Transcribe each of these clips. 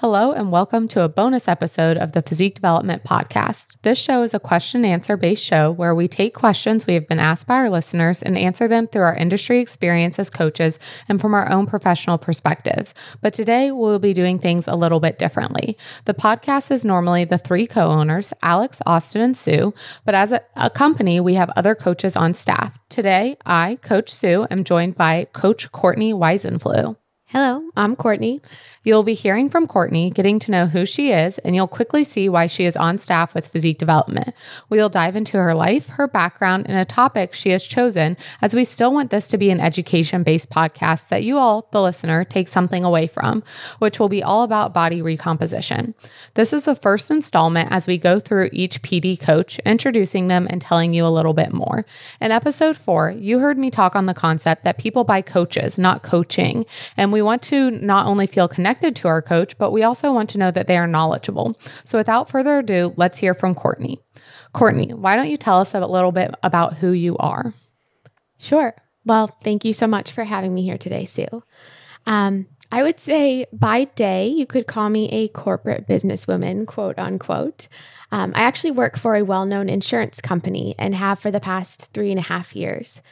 Hello, and welcome to a bonus episode of the Physique Development Podcast. This show is a question and answer based show where we take questions we have been asked by our listeners and answer them through our industry experience as coaches and from our own professional perspectives. But today we'll be doing things a little bit differently. The podcast is normally the three co owners, Alex, Austin, and Sue, but as a, a company, we have other coaches on staff. Today, I, Coach Sue, am joined by Coach Kortney Weisenfluh. Hello, I'm Kortney. You'll be hearing from Kortney, getting to know who she is, and you'll quickly see why she is on staff with Physique Development. We'll dive into her life, her background, and a topic she has chosen, as we still want this to be an education based podcast that you all, the listener, take something away from, which will be all about body recomposition. This is the first installment as we go through each PD coach, introducing them and telling you a little bit more. In episode four, you heard me talk on the concept that people buy coaches, not coaching, and we want to not only feel connected to our coach, but we also want to know that they are knowledgeable. So without further ado, let's hear from Kortney. Kortney, why don't you tell us a little bit about who you are? Sure. Well, thank you so much for having me here today, Sue. Um, I would say by day, you could call me a corporate businesswoman, quote unquote. Um, I actually work for a well known insurance company and have for the past three and a half years.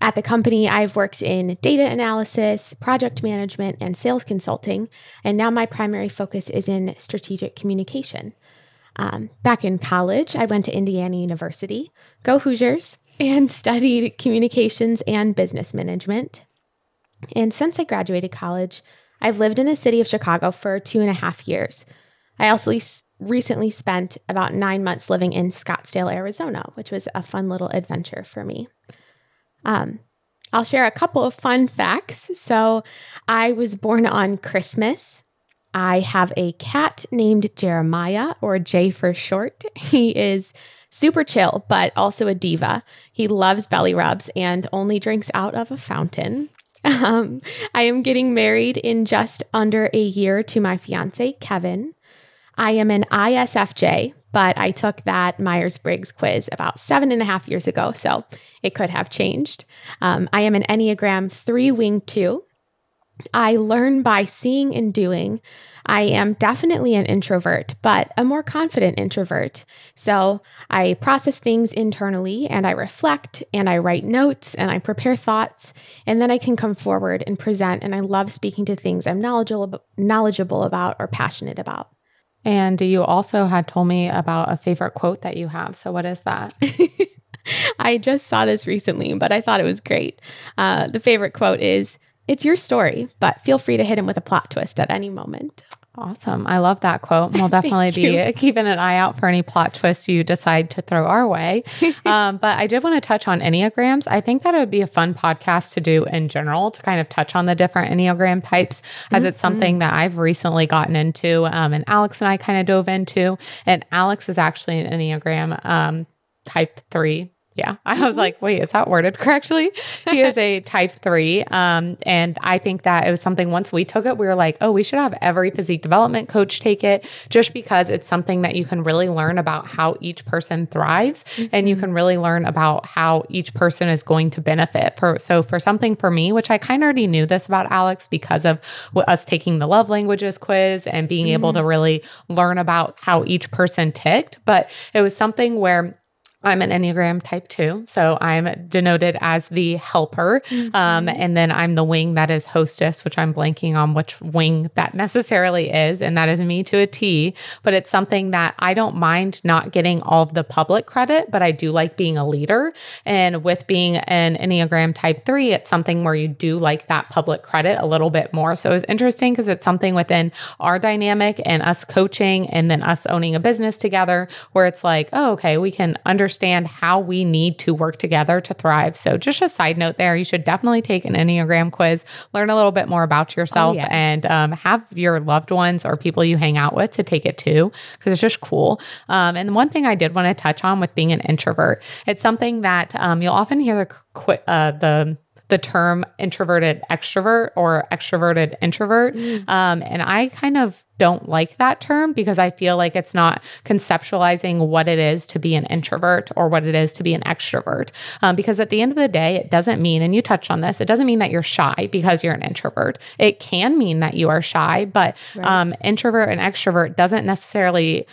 At the company, I've worked in data analysis, project management, and sales consulting, and now my primary focus is in strategic communication. Um, back in college, I went to Indiana University, go Hoosiers, and studied communications and business management. And since I graduated college, I've lived in the city of Chicago for two and a half years. I also recently spent about nine months living in Scottsdale, Arizona, which was a fun little adventure for me. Um, I'll share a couple of fun facts. So, I was born on Christmas. I have a cat named Jeremiah, or Jay for short. He is super chill, but also a diva. He loves belly rubs and only drinks out of a fountain. Um, I am getting married in just under a year to my fiance, Kevin. I am an ISFJ, but I took that Myers Briggs quiz about seven and a half years ago, so it could have changed. Um, I am an Enneagram 3 Wing 2. I learn by seeing and doing. I am definitely an introvert, but a more confident introvert. So I process things internally and I reflect and I write notes and I prepare thoughts and then I can come forward and present. And I love speaking to things I'm knowledgeable, knowledgeable about or passionate about. And you also had told me about a favorite quote that you have. So, what is that? I just saw this recently, but I thought it was great. Uh, the favorite quote is It's your story, but feel free to hit him with a plot twist at any moment. Awesome. I love that quote. We'll definitely be you. keeping an eye out for any plot twists you decide to throw our way. um, but I did want to touch on Enneagrams. I think that it would be a fun podcast to do in general to kind of touch on the different Enneagram types, as mm-hmm. it's something that I've recently gotten into um, and Alex and I kind of dove into. And Alex is actually an Enneagram um, type three yeah. I was like, wait, is that worded correctly? He is a type three. Um, and I think that it was something once we took it, we were like, oh, we should have every physique development coach take it just because it's something that you can really learn about how each person thrives mm-hmm. and you mm-hmm. can really learn about how each person is going to benefit. For so for something for me, which I kind of already knew this about Alex because of us taking the love languages quiz and being mm-hmm. able to really learn about how each person ticked. But it was something where I'm an Enneagram type two. So I'm denoted as the helper. Mm-hmm. Um, and then I'm the wing that is hostess, which I'm blanking on which wing that necessarily is. And that is me to a T. But it's something that I don't mind not getting all of the public credit, but I do like being a leader. And with being an Enneagram type three, it's something where you do like that public credit a little bit more. So it's interesting because it's something within our dynamic and us coaching and then us owning a business together where it's like, oh, okay, we can understand understand how we need to work together to thrive. So, just a side note there, you should definitely take an Enneagram quiz, learn a little bit more about yourself, oh, yeah. and um, have your loved ones or people you hang out with to take it too, because it's just cool. Um, and one thing I did want to touch on with being an introvert, it's something that um, you'll often hear the, uh, the the term introverted extrovert or extroverted introvert. Mm. Um, and I kind of don't like that term because I feel like it's not conceptualizing what it is to be an introvert or what it is to be an extrovert. Um, because at the end of the day, it doesn't mean, and you touched on this, it doesn't mean that you're shy because you're an introvert. It can mean that you are shy, but right. um, introvert and extrovert doesn't necessarily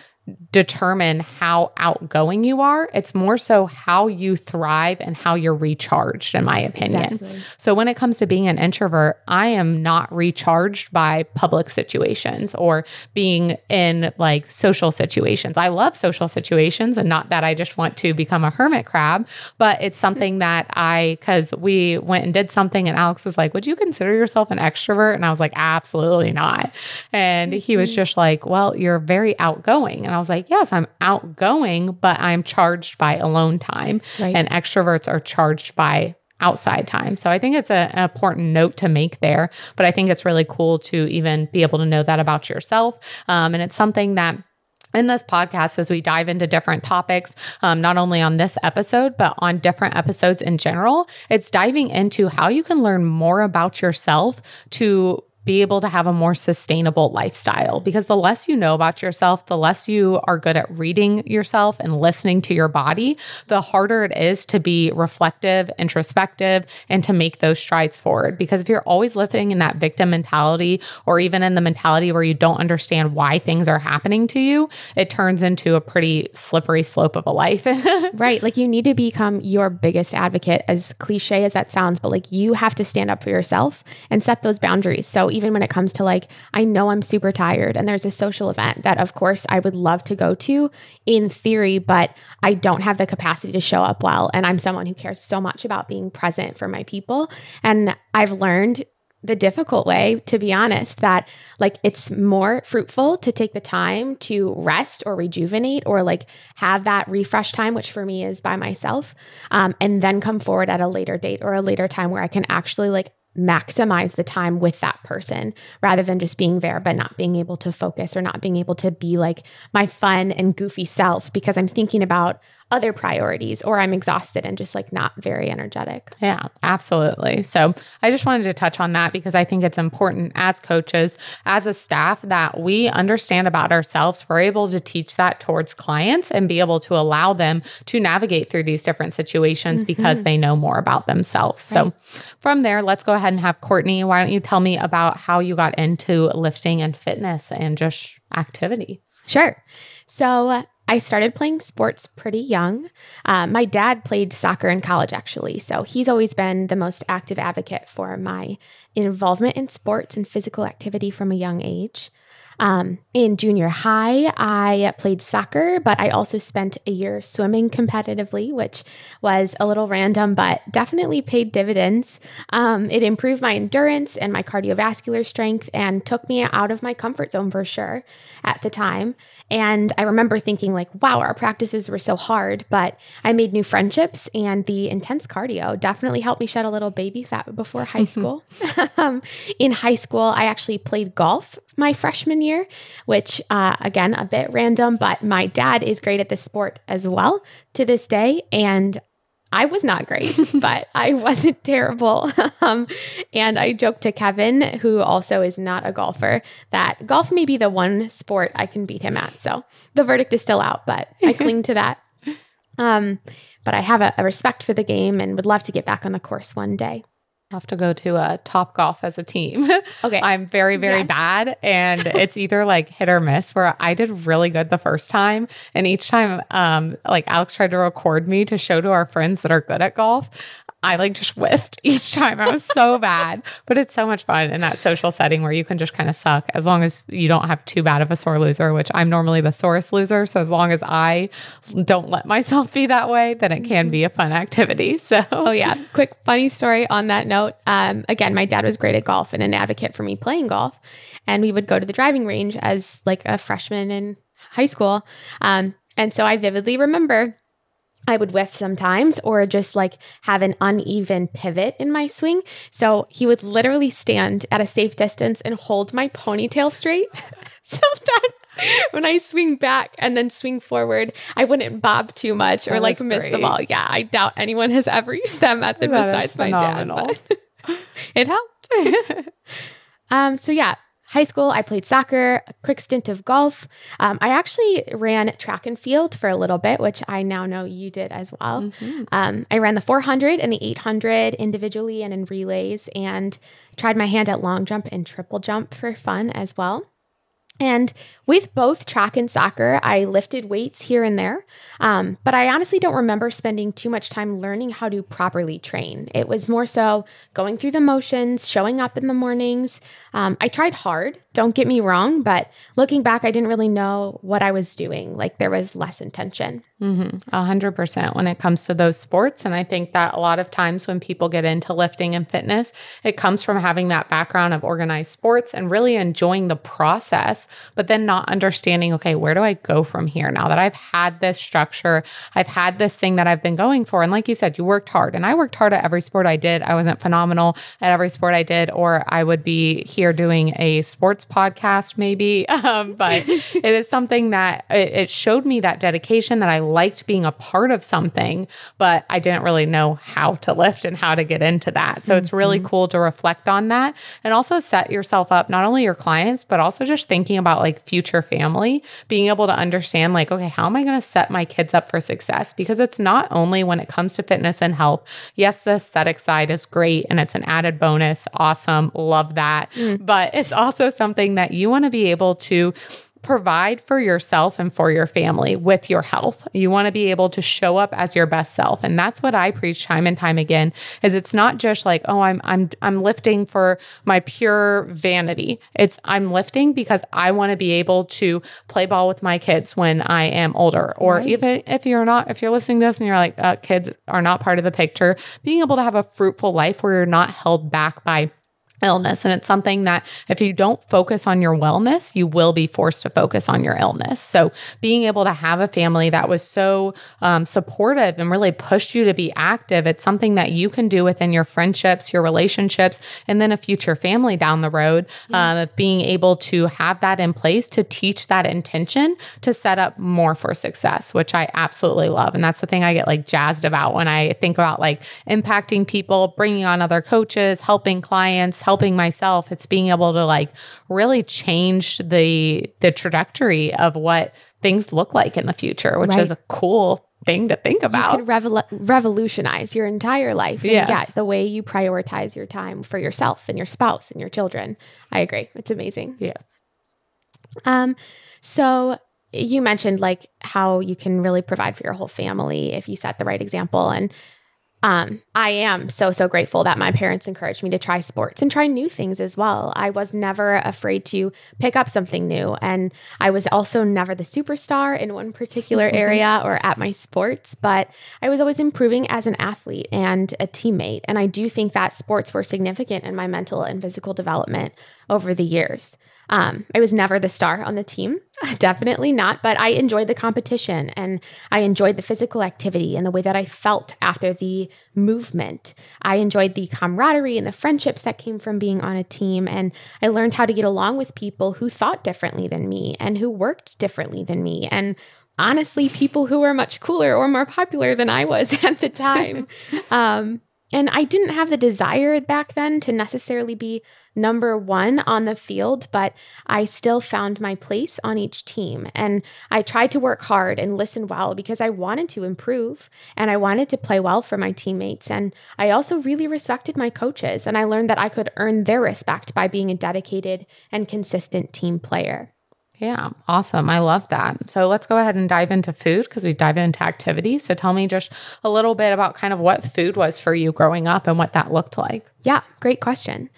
determine how outgoing you are. It's more so how you thrive and how you're recharged, in my opinion. Exactly. So, when it comes to being an introvert, I am not recharged by public situations or being in like social situations. I love social situations and not that I just want to become a hermit crab, but it's something that I, because we went and did something and Alex was like, Would you consider yourself an extrovert? And I was like, Absolutely not. And he was mm-hmm. just like, Well, you're very outgoing. And I was like, yes, I'm outgoing, but I'm charged by alone time. Right. And extroverts are charged by outside time. So I think it's a, an important note to make there. But I think it's really cool to even be able to know that about yourself. Um, and it's something that in this podcast as we dive into different topics, um, not only on this episode, but on different episodes in general. It's diving into how you can learn more about yourself to be able to have a more sustainable lifestyle because the less you know about yourself, the less you are good at reading yourself and listening to your body, the harder it is to be reflective, introspective, and to make those strides forward. Because if you're always living in that victim mentality or even in the mentality where you don't understand why things are happening to you, it turns into a pretty slippery slope of a life. right. Like you need to become your biggest advocate, as cliche as that sounds, but like you have to stand up for yourself and set those boundaries. So even when it comes to like, I know I'm super tired and there's a social event that, of course, I would love to go to in theory, but I don't have the capacity to show up well. And I'm someone who cares so much about being present for my people. And I've learned the difficult way, to be honest, that like it's more fruitful to take the time to rest or rejuvenate or like have that refresh time, which for me is by myself, um, and then come forward at a later date or a later time where I can actually like maximize the time with that person rather than just being there but not being able to focus or not being able to be like my fun and goofy self because I'm thinking about other priorities or I'm exhausted and just like not very energetic. Yeah, absolutely. So I just wanted to touch on that because I think it's important as coaches, as a staff, that we understand about ourselves. We're able to teach that towards clients and be able to allow them to navigate through these different situations mm-hmm. because they know more about themselves. Right. So from there, let's go ahead and have Kortney. Why don't you tell me about how you got into lifting and fitness and just activity? Sure. So I started playing sports pretty young. Uh, my dad played soccer in college, actually. So he's always been the most active advocate for my involvement in sports and physical activity from a young age. Um, in junior high, I played soccer, but I also spent a year swimming competitively, which was a little random, but definitely paid dividends. Um, it improved my endurance and my cardiovascular strength and took me out of my comfort zone for sure at the time. And I remember thinking, like, wow, our practices were so hard, but I made new friendships, and the intense cardio definitely helped me shed a little baby fat before high school. um, in high school, I actually played golf my freshman year, which, uh, again, a bit random, but my dad is great at this sport as well to this day. And I was not great, but I wasn't terrible. um, and I joked to Kevin, who also is not a golfer, that golf may be the one sport I can beat him at. So the verdict is still out, but I cling to that. Um, but I have a, a respect for the game and would love to get back on the course one day have to go to a top golf as a team. Okay. I'm very, very yes. bad. And it's either like hit or miss where I did really good the first time. And each time, um, like Alex tried to record me to show to our friends that are good at golf. I like just whiffed each time. I was so bad, but it's so much fun in that social setting where you can just kind of suck as long as you don't have too bad of a sore loser, which I'm normally the sorest loser. So as long as I don't let myself be that way, then it can be a fun activity. So, oh, yeah. Quick funny story on that note. Um, again, my dad was great at golf and an advocate for me playing golf. And we would go to the driving range as like a freshman in high school. Um, and so I vividly remember I would whiff sometimes or just like have an uneven pivot in my swing. So he would literally stand at a safe distance and hold my ponytail straight so that when I swing back and then swing forward, I wouldn't bob too much or like miss great. the ball. Yeah, I doubt anyone has ever used that method that besides my dad. It helped. um, so yeah, high school, I played soccer, a quick stint of golf. Um, I actually ran track and field for a little bit, which I now know you did as well. Mm-hmm. Um, I ran the 400 and the 800 individually and in relays, and tried my hand at long jump and triple jump for fun as well. And with both track and soccer, I lifted weights here and there. Um, but I honestly don't remember spending too much time learning how to properly train. It was more so going through the motions, showing up in the mornings. Um, I tried hard, don't get me wrong, but looking back, I didn't really know what I was doing. Like there was less intention. Mm-hmm. A 100% when it comes to those sports. And I think that a lot of times when people get into lifting and fitness, it comes from having that background of organized sports and really enjoying the process, but then not understanding, okay, where do I go from here now that I've had this structure? I've had this thing that I've been going for. And like you said, you worked hard. And I worked hard at every sport I did. I wasn't phenomenal at every sport I did, or I would be here doing a sports podcast maybe. Um, but it is something that it, it showed me that dedication that I liked being a part of something, but I didn't really know how to lift and how to get into that. So mm-hmm. it's really mm-hmm. cool to reflect on that and also set yourself up, not only your clients, but also just thinking about like future family, being able to understand, like, okay, how am I going to set my kids up for success? Because it's not only when it comes to fitness and health. Yes, the aesthetic side is great and it's an added bonus. Awesome. Love that. Mm. But it's also something that you want to be able to provide for yourself and for your family with your health. You want to be able to show up as your best self. And that's what I preach time and time again is it's not just like, oh, I'm I'm I'm lifting for my pure vanity. It's I'm lifting because I want to be able to play ball with my kids when I am older. Or right. even if you're not if you're listening to this and you're like uh, kids are not part of the picture, being able to have a fruitful life where you're not held back by illness. And it's something that if you don't focus on your wellness, you will be forced to focus on your illness. So being able to have a family that was so um, supportive and really pushed you to be active, it's something that you can do within your friendships, your relationships, and then a future family down the road yes. um, of being able to have that in place to teach that intention to set up more for success, which I absolutely love. And that's the thing I get like jazzed about when I think about like impacting people, bringing on other coaches, helping clients, helping myself it's being able to like really change the the trajectory of what things look like in the future which right. is a cool thing to think about. You could revol- revolutionize your entire life. Yes. yeah, the way you prioritize your time for yourself and your spouse and your children. I agree. It's amazing. Yes. Um, so you mentioned like how you can really provide for your whole family if you set the right example. And um, I am so, so grateful that my parents encouraged me to try sports and try new things as well. I was never afraid to pick up something new. And I was also never the superstar in one particular area or at my sports, but I was always improving as an athlete and a teammate. And I do think that sports were significant in my mental and physical development over the years. Um, I was never the star on the team, definitely not, but I enjoyed the competition and I enjoyed the physical activity and the way that I felt after the movement. I enjoyed the camaraderie and the friendships that came from being on a team. And I learned how to get along with people who thought differently than me and who worked differently than me. And honestly, people who were much cooler or more popular than I was at the time. um, and I didn't have the desire back then to necessarily be number one on the field, but I still found my place on each team. And I tried to work hard and listen well because I wanted to improve and I wanted to play well for my teammates. And I also really respected my coaches, and I learned that I could earn their respect by being a dedicated and consistent team player. Yeah, awesome. I love that. So let's go ahead and dive into food because we've dived into activity. So tell me just a little bit about kind of what food was for you growing up and what that looked like. Yeah, great question.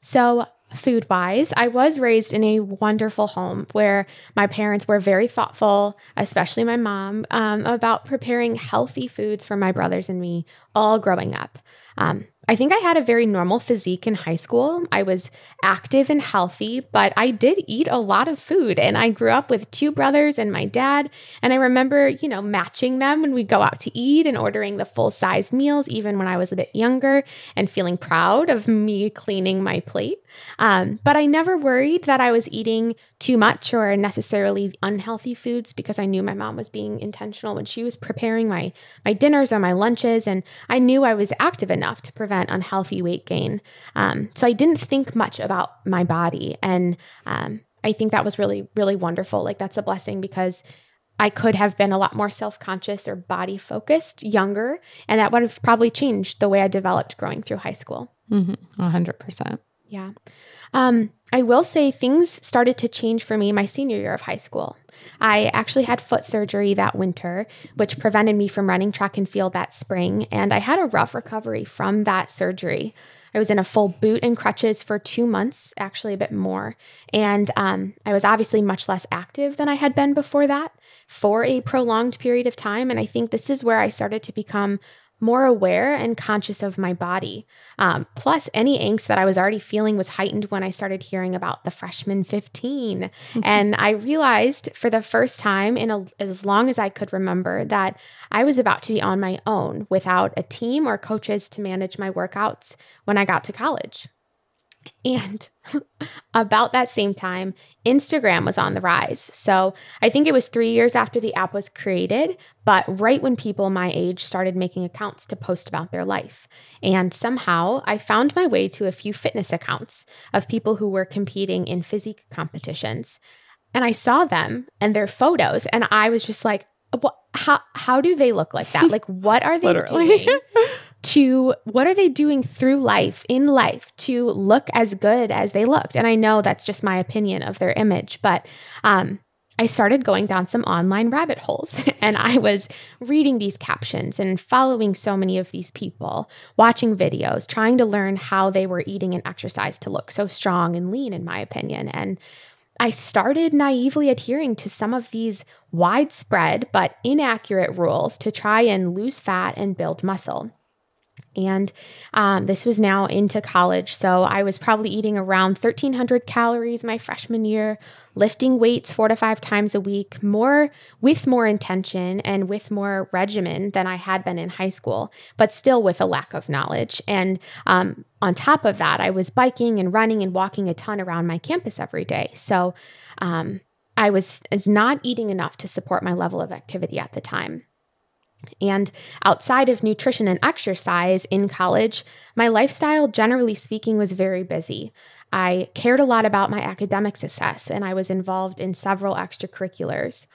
So, food wise, I was raised in a wonderful home where my parents were very thoughtful, especially my mom, um, about preparing healthy foods for my brothers and me all growing up. Um, I think I had a very normal physique in high school. I was active and healthy, but I did eat a lot of food. And I grew up with two brothers and my dad. And I remember, you know, matching them when we go out to eat and ordering the full size meals, even when I was a bit younger, and feeling proud of me cleaning my plate. Um, but I never worried that I was eating too much or necessarily unhealthy foods because I knew my mom was being intentional when she was preparing my, my dinners or my lunches. And I knew I was active enough to prevent prevent unhealthy weight gain. Um, so I didn't think much about my body. And um, I think that was really, really wonderful. Like, that's a blessing because I could have been a lot more self conscious or body focused younger. And that would have probably changed the way I developed growing through high school. Mm-hmm. 100%. Yeah. Um, I will say things started to change for me my senior year of high school. I actually had foot surgery that winter, which prevented me from running track and field that spring. And I had a rough recovery from that surgery. I was in a full boot and crutches for two months, actually a bit more. And um, I was obviously much less active than I had been before that for a prolonged period of time. And I think this is where I started to become more aware and conscious of my body. Um, plus, any angst that I was already feeling was heightened when I started hearing about the freshman 15. and I realized for the first time in a, as long as I could remember that I was about to be on my own without a team or coaches to manage my workouts when I got to college. And about that same time, Instagram was on the rise. So I think it was three years after the app was created, but right when people my age started making accounts to post about their life. And somehow I found my way to a few fitness accounts of people who were competing in physique competitions. And I saw them and their photos, and I was just like, what, how, how do they look like that? Like, what are they doing? to what are they doing through life in life to look as good as they looked and i know that's just my opinion of their image but um, i started going down some online rabbit holes and i was reading these captions and following so many of these people watching videos trying to learn how they were eating and exercise to look so strong and lean in my opinion and I started naively adhering to some of these widespread but inaccurate rules to try and lose fat and build muscle. And um, this was now into college. So I was probably eating around 1,300 calories my freshman year, lifting weights four to five times a week, more with more intention and with more regimen than I had been in high school, but still with a lack of knowledge. And um, on top of that, I was biking and running and walking a ton around my campus every day. So um, I was, was not eating enough to support my level of activity at the time. And outside of nutrition and exercise in college, my lifestyle, generally speaking, was very busy. I cared a lot about my academic success and I was involved in several extracurriculars.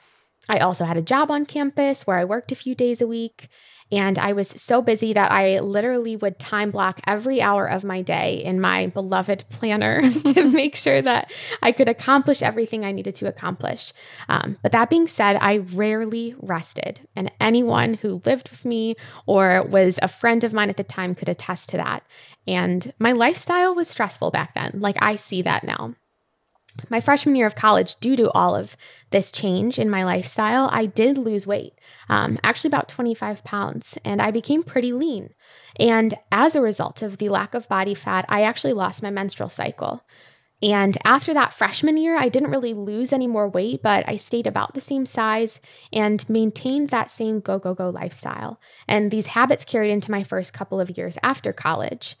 I also had a job on campus where I worked a few days a week. And I was so busy that I literally would time block every hour of my day in my beloved planner to make sure that I could accomplish everything I needed to accomplish. Um, but that being said, I rarely rested. And anyone who lived with me or was a friend of mine at the time could attest to that. And my lifestyle was stressful back then. Like I see that now my freshman year of college, due to all of this change in my lifestyle, I did lose weight, um, actually about 25 pounds, and I became pretty lean. And as a result of the lack of body fat, I actually lost my menstrual cycle. And after that freshman year, I didn't really lose any more weight, but I stayed about the same size and maintained that same go, go, go lifestyle. And these habits carried into my first couple of years after college.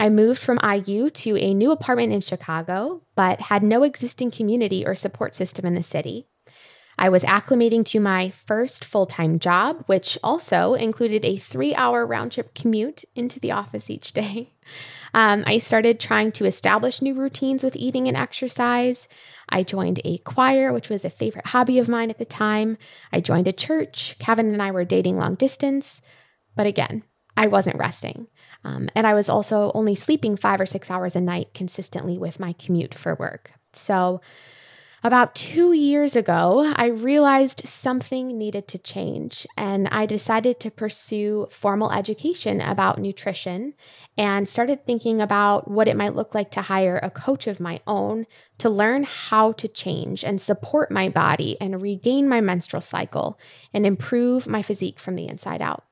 I moved from IU to a new apartment in Chicago, but had no existing community or support system in the city. I was acclimating to my first full time job, which also included a three hour round trip commute into the office each day. Um, I started trying to establish new routines with eating and exercise. I joined a choir, which was a favorite hobby of mine at the time. I joined a church. Kevin and I were dating long distance. But again, I wasn't resting. Um, and I was also only sleeping five or six hours a night consistently with my commute for work. So, about two years ago, I realized something needed to change, and I decided to pursue formal education about nutrition and started thinking about what it might look like to hire a coach of my own to learn how to change and support my body and regain my menstrual cycle and improve my physique from the inside out.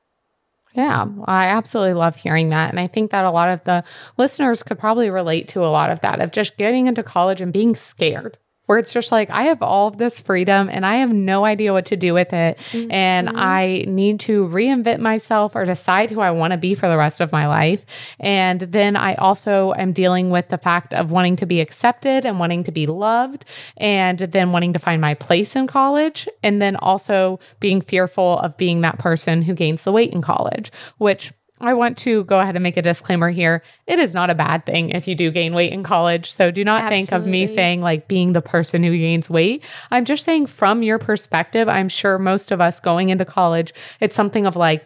Yeah, I absolutely love hearing that. And I think that a lot of the listeners could probably relate to a lot of that of just getting into college and being scared where it's just like I have all of this freedom and I have no idea what to do with it. Mm-hmm. And I need to reinvent myself or decide who I want to be for the rest of my life. And then I also am dealing with the fact of wanting to be accepted and wanting to be loved and then wanting to find my place in college. And then also being fearful of being that person who gains the weight in college, which I want to go ahead and make a disclaimer here. It is not a bad thing if you do gain weight in college. So do not Absolutely. think of me saying like being the person who gains weight. I'm just saying from your perspective, I'm sure most of us going into college, it's something of like,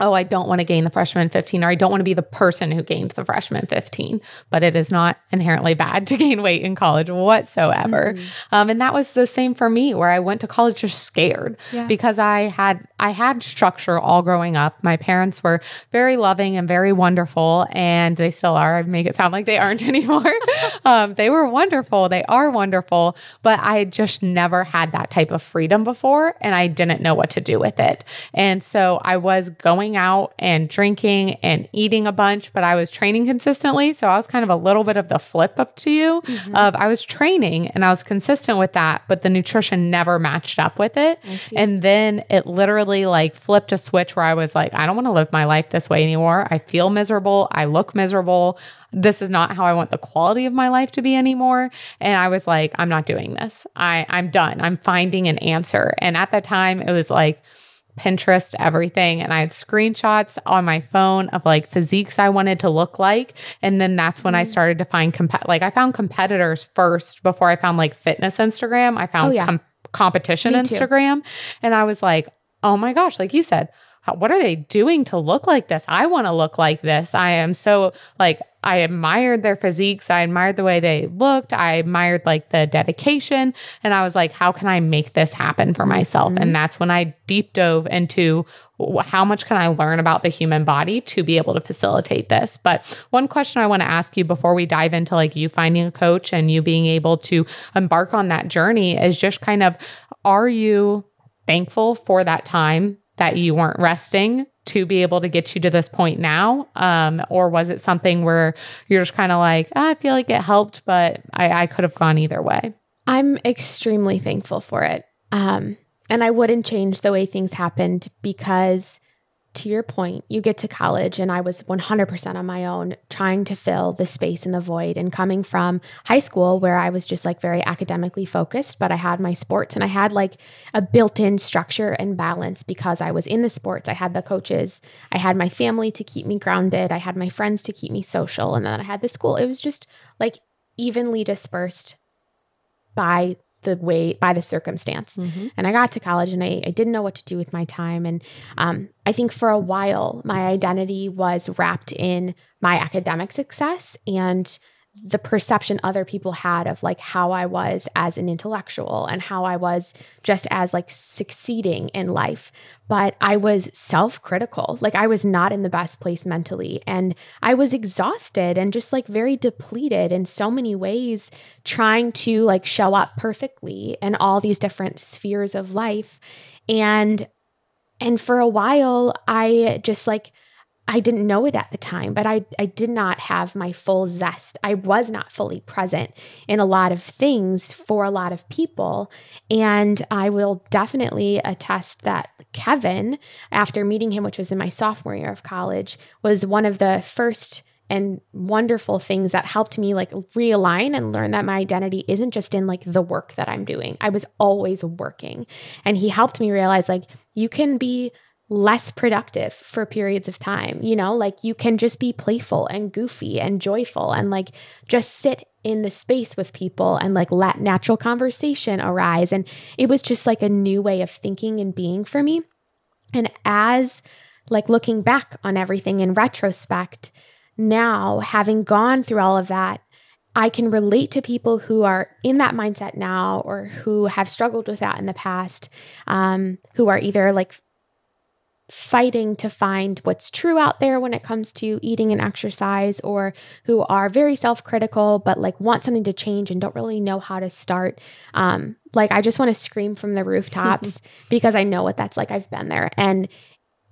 oh, I don't want to gain the freshman 15, or I don't want to be the person who gained the freshman 15. But it is not inherently bad to gain weight in college whatsoever. Mm-hmm. Um, and that was the same for me, where I went to college just scared yeah. because I had I had structure all growing up. My parents were very loving and very wonderful, and they still are. I make it sound like they aren't anymore. um, they were wonderful. They are wonderful, but I just never had that type of freedom before, and I didn't know what to do with it. And so I was going going out and drinking and eating a bunch, but I was training consistently. So I was kind of a little bit of the flip up to you mm-hmm. of I was training and I was consistent with that, but the nutrition never matched up with it. And then it literally like flipped a switch where I was like, I don't want to live my life this way anymore. I feel miserable. I look miserable this is not how I want the quality of my life to be anymore. And I was like, I'm not doing this. I, I'm done. I'm finding an answer. And at that time, it was like, Pinterest, everything. And I had screenshots on my phone of like physiques I wanted to look like. And then that's when mm. I started to find, comp- like, I found competitors first before I found like fitness Instagram. I found oh, yeah. com- competition Me Instagram. Too. And I was like, oh my gosh, like you said, what are they doing to look like this? I want to look like this. I am so like I admired their physiques. I admired the way they looked. I admired like the dedication. And I was like, how can I make this happen for myself? Mm-hmm. And that's when I deep dove into how much can I learn about the human body to be able to facilitate this? But one question I want to ask you before we dive into like you finding a coach and you being able to embark on that journey is just kind of are you thankful for that time that you weren't resting to be able to get you to this point now? Um, or was it something where you're just kind of like, oh, I feel like it helped, but I, I could have gone either way? I'm extremely thankful for it. Um, and I wouldn't change the way things happened because to your point, you get to college, and I was 100% on my own, trying to fill the space and the void. And coming from high school, where I was just like very academically focused, but I had my sports and I had like a built in structure and balance because I was in the sports. I had the coaches, I had my family to keep me grounded, I had my friends to keep me social, and then I had the school. It was just like evenly dispersed by the way by the circumstance. Mm-hmm. And I got to college and I, I, didn't know what to do with my time. And um, I think for a while, my identity was wrapped in my academic success and the perception other people had of like how I was as an intellectual and how I was just as like succeeding in life. But I was self critical. Like I was not in the best place mentally. And I was exhausted and just like very depleted in so many ways, trying to like show up perfectly in all these different spheres of life. And and for a while, I just like I didn't know it at the time, but I, I did not have my full zest. I was not fully present in a lot of things for a lot of people. And I will definitely attest that Kevin, after meeting him, which was in my sophomore year of college, was one of the first and wonderful things that helped me like realign and learn that my identity isn't just in like the work that I'm doing. I was always working. And he helped me realize like you can be less productive for periods of time. You know, like you can just be playful and goofy and joyful and like just sit in the space with people and like let natural conversation arise. And it was just like a new way of thinking and being for me. And as like looking back on everything in retrospect, now having gone through all of that, I can relate to people who are in that mindset now or who have struggled with that in the past, um, who are either like fighting to find what's true out there when it comes to eating and exercise or who are very self-critical but like want something to change and don't really know how to start um like i just want to scream from the rooftops because i know what that's like. I've been there. And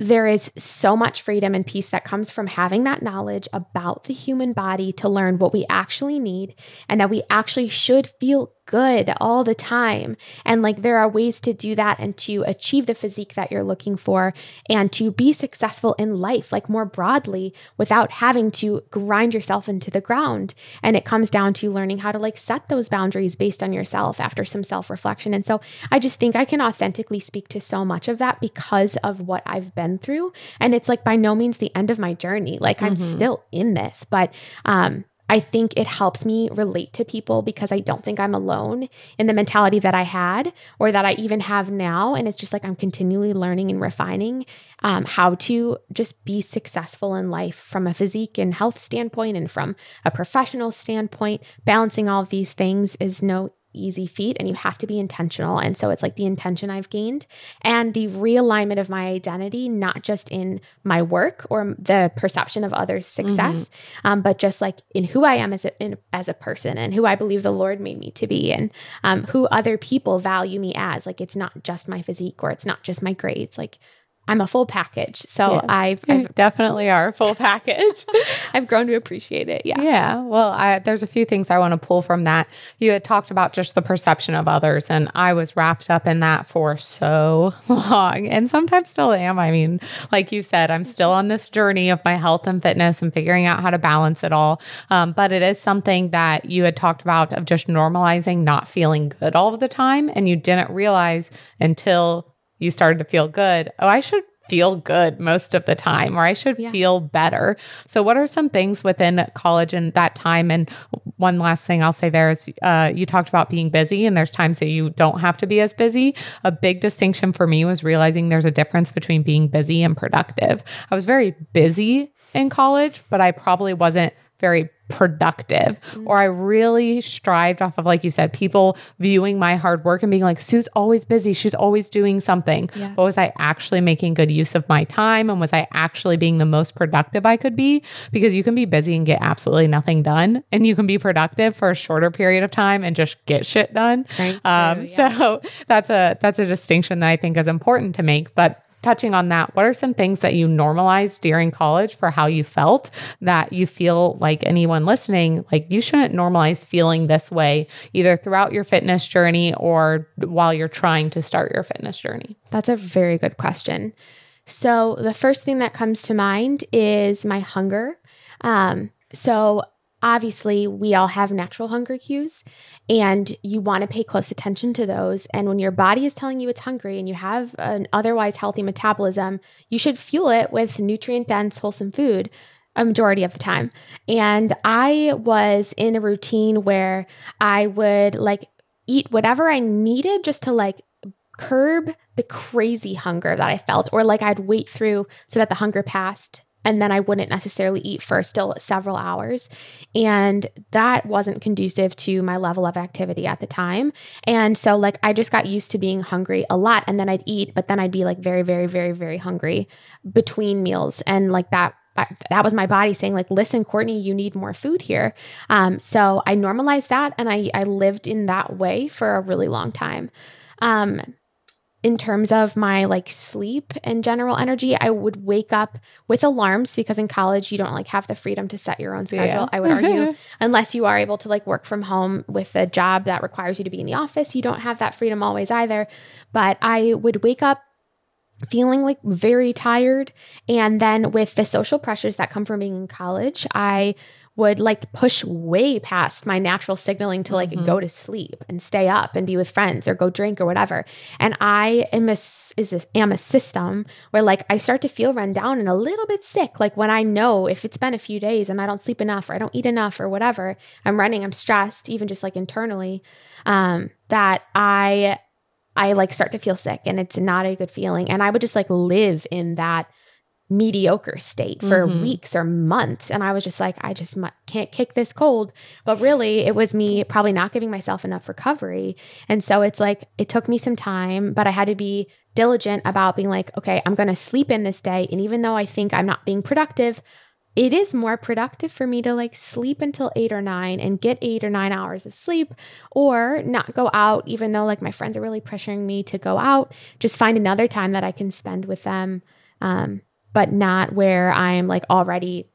there is so much freedom and peace that comes from having that knowledge about the human body to learn what we actually need and that we actually should feel good all the time. And like there are ways to do that and to achieve the physique that you're looking for and to be successful in life, like more broadly, without having to grind yourself into the ground. And it comes down to learning how to like set those boundaries based on yourself after some self reflection. And so I just think I can authentically speak to so much of that because of what I've been through. And it's like by no means the end of my journey. Like I'm mm-hmm. still in this, but um, I think it helps me relate to people because I don't think I'm alone in the mentality that I had or that I even have now. And it's just like I'm continually learning and refining um, how to just be successful in life from a physique and health standpoint and from a professional standpoint. Balancing all of these things is no easy feat and you have to be intentional. And so it's like the intention I've gained and the realignment of my identity, not just in my work or the perception of others' success, mm-hmm. um, but just like in who I am as a, in, as a person and who I believe the Lord made me to be and um, who other people value me as. Like it's not just my physique or it's not just my grades. Like I'm a full package. So. I've, I've definitely are a full package. I've grown to appreciate it. Yeah. Yeah. Well, I, there's a few things I want to pull from that. You had talked about just the perception of others, and I was wrapped up in that for so long and sometimes still am. I mean, like you said, I'm still on this journey of my health and fitness and figuring out how to balance it all. Um, but it is something that you had talked about of just normalizing not feeling good all of the time. And you didn't realize until you started to feel good, oh, I should feel good most of the time, or I should yeah. feel better. So, what are some things within college and that time? And one last thing I'll say there is uh, you talked about being busy, and there's times that you don't have to be as busy. A big distinction for me was realizing there's a difference between being busy and productive. I was very busy in college, but I probably wasn't very productive mm-hmm. or I really strived off of like you said people viewing my hard work and being like Sue's always busy she's always doing something yeah. but was I actually making good use of my time and was I actually being the most productive I could be because you can be busy and get absolutely nothing done and you can be productive for a shorter period of time and just get shit done um, yeah. so that's a that's a distinction that I think is important to make but touching on that, what are some things that you normalized during college for how you felt that you feel like anyone listening, like you shouldn't normalize feeling this way either throughout your fitness journey or while you're trying to start your fitness journey? That's a very good question. So, the first thing that comes to mind is my hunger. Um, so, obviously we all have natural hunger cues and you want to pay close attention to those. And when your body is telling you it's hungry and you have an otherwise healthy metabolism you should fuel it with nutrient dense wholesome food a majority of the time. And i was in a routine where i would like eat whatever i needed just to like curb the crazy hunger that i felt or like i'd wait through so that the hunger passed and then I wouldn't necessarily eat for still several hours. And that wasn't conducive to my level of activity at the time. And so, like, I just got used to being hungry a lot. And then I'd eat, but then I'd be like very, very, very, very hungry between meals. And like that that was my body saying like listen kortney you need more food here um, so i normalized that and I, I lived in that way for a really long time um, in terms of my like sleep and general energy, I would wake up with alarms because in college you don't like have the freedom to set your own schedule. Yeah. I would argue unless you are able to like work from home with a job that requires you to be in the office, you don't have that freedom always either. But I would wake up feeling like very tired and then with the social pressures that come from being in college, I would like push way past my natural signaling to like mm-hmm. go to sleep and stay up and be with friends or go drink or whatever. And I am a, is a, am a system where like I start to feel run down and a little bit sick. Like when I know if it's been a few days and I don't sleep enough or I don't eat enough or whatever, I'm running, I'm stressed, even just like internally, um, that I I like start to feel sick and it's not a good feeling. And I would just like live in that mediocre state for mm-hmm. weeks or months. And I was just like, I just can't kick this cold. But really, it was me probably not giving myself enough recovery. And so it's like, it took me some time, but I had to be diligent about being like, okay, I'm going to sleep in this day. And even though I think I'm not being productive, it is more productive for me to like sleep until eight or nine and get eight or nine hours of sleep or not go out, even though like my friends are really pressuring me to go out. Just find another time that I can spend with them. Um, but not where I'm like already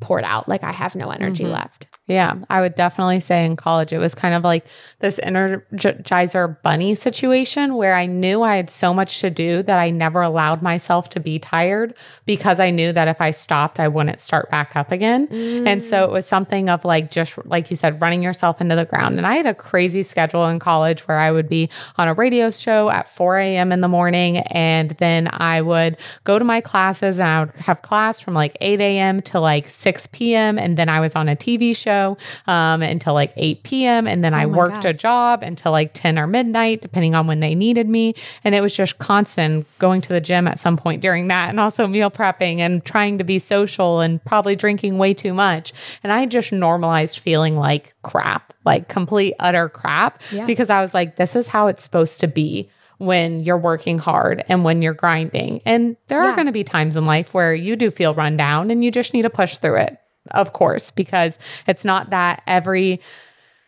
poured out, like I have no energy mm-hmm. left. Yeah, I would definitely say in college it was kind of like this energizer bunny situation where I knew I had so much to do that I never allowed myself to be tired because I knew that if I stopped, I wouldn't start back up again. Mm. And so it was something of like just like you said, running yourself into the ground. And I had a crazy schedule in college where I would be on a radio show at 4 a.m. in the morning. And then I would go to my classes and I would have class from like 8 a.m. to like 6 p.m. And then I was on a TV show show um, until like 8 p.m. And then oh I worked gosh. a job until like 10 or midnight, depending on when they needed me. And it was just constant going to the gym at some point during that and also meal prepping and trying to be social and probably drinking way too much. And I just normalized feeling like crap, like complete utter crap, yeah. because I was like, this is how it's supposed to be when you're working hard and when you're grinding. And there yeah. are going to be times in life where you do feel run down and you just need to push through it of course, because it's not that every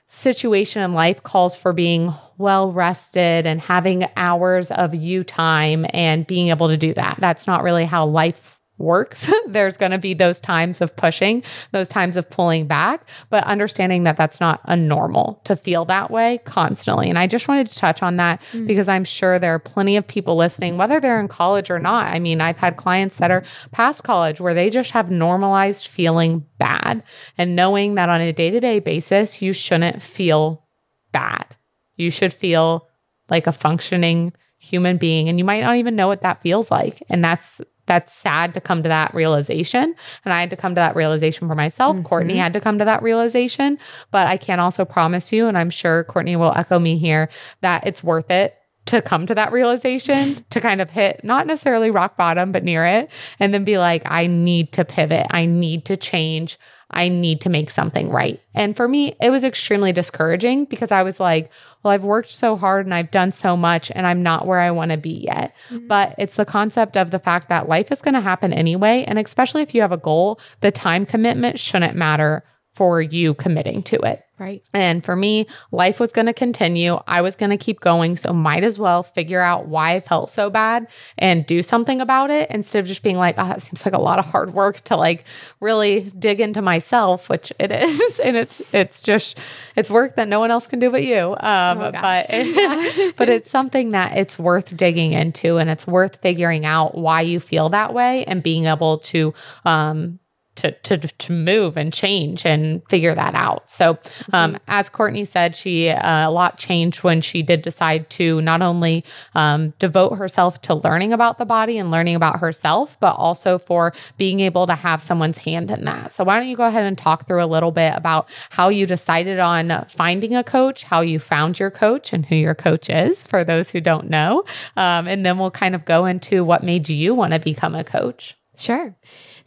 situation in life calls for being well rested and having hours of you time and being able to do that. That's not really how life works. There's going to be those times of pushing, those times of pulling back, but understanding that that's not a normal to feel that way constantly. And I just wanted to touch on that mm. because I'm sure there are plenty of people listening, whether they're in college or not. I mean, I've had clients that are past college where they just have normalized feeling bad and knowing that on a day to day basis, you shouldn't feel bad. You should feel like a functioning human being and you might not even know what that feels like and that's that's sad to come to that realization. And I had to come to that realization for myself. Mm-hmm. Kortney had to come to that realization. But I can also promise you, and I'm sure Kortney will echo me here, that it's worth it to come to that realization to kind of hit not necessarily rock bottom, but near it, and then be like, I need to pivot. I need to change. I need to make something right. And for me, it was extremely discouraging because I was like, well, I've worked so hard and I've done so much and I'm not where I want to be yet. Mm-hmm. But it's the concept of the fact that life is going to happen anyway. And especially if you have a goal, the time commitment shouldn't matter for you committing to it. Right. And for me, life was going to continue. I was going to keep going. So might as well figure out why I felt so bad and do something about it instead of just being like, oh, it seems like a lot of hard work to like really dig into myself, which it is. and it's, it's just, it's work that no one else can do but you. Um, oh, but, it, but it's something that it's worth digging into and it's worth figuring out why you feel that way and being able to, um, to to to move and change and figure that out. So, um, mm-hmm. as Kortney said, she uh, a lot changed when she did decide to not only um, devote herself to learning about the body and learning about herself, but also for being able to have someone's hand in that. So, why don't you go ahead and talk through a little bit about how you decided on finding a coach, how you found your coach, and who your coach is for those who don't know, um, and then we'll kind of go into what made you want to become a coach. Sure.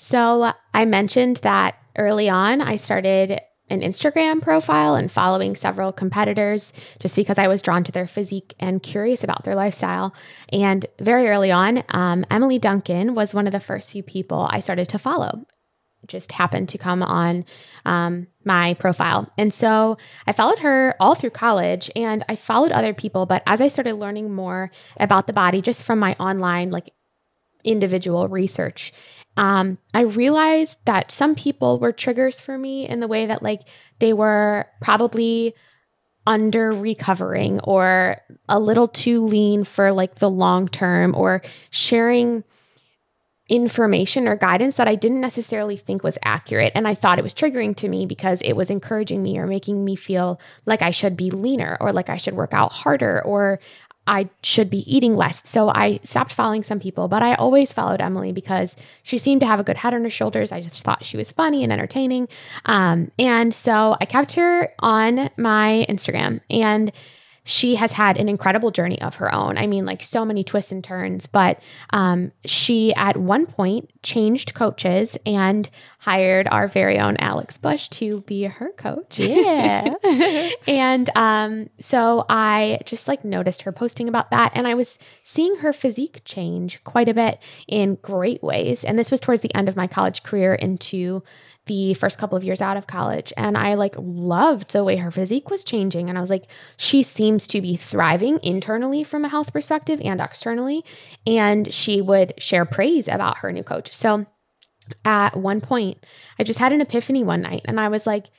So I mentioned that early on, I started an Instagram profile and following several competitors just because I was drawn to their physique and curious about their lifestyle. And very early on, um, Emily Duncan was one of the first few people I started to follow. Just happened to come on um, my profile. And so I followed her all through college and I followed other people. But as I started learning more about the body just from my online, like individual research, um, I realized that some people were triggers for me in the way that, like, they were probably under recovering or a little too lean for like the long term or sharing information or guidance that I didn't necessarily think was accurate. And I thought it was triggering to me because it was encouraging me or making me feel like I should be leaner or like I should work out harder or I should be eating less. So I stopped following some people, but I always followed Emily because she seemed to have a good head on her shoulders. I just thought she was funny and entertaining. Um, and so I kept her on my Instagram and she has had an incredible journey of her own. I mean, like so many twists and turns, but um, she at one point changed coaches and hired our very own Alex Bush to be her coach. Yeah. and um, so I just like noticed her posting about that. And I was seeing her physique change quite a bit in great ways. And this was towards the end of my college career into the first couple of years out of college and I like loved the way her physique was changing and I was like she seems to be thriving internally from a health perspective and externally and she would share praise about her new coach. So at one point I just had an epiphany one night and I was like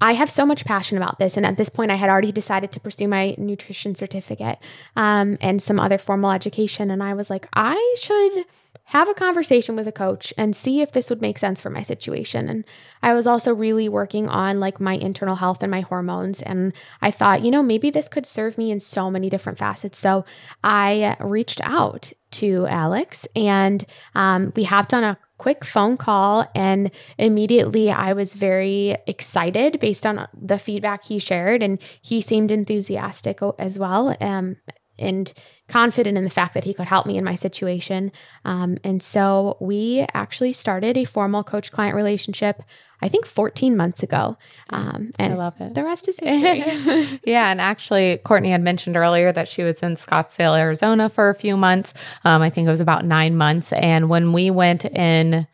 I have so much passion about this. And at this point, I had already decided to pursue my nutrition certificate um, and some other formal education. And I was like, I should have a conversation with a coach and see if this would make sense for my situation. And I was also really working on like my internal health and my hormones. And I thought, you know, maybe this could serve me in so many different facets. So I reached out to Alex and um, we have done a quick phone call and immediately I was very excited based on the feedback he shared and he seemed enthusiastic as well um, and confident in the fact that he could help me in my situation. Um, and so we actually started a formal coach client relationship I think 14 months ago. Um, and I love it. The rest is history. yeah. And actually, Kortney had mentioned earlier that she was in Scottsdale, Arizona for a few months. Um, I think it was about nine months. And when we went in,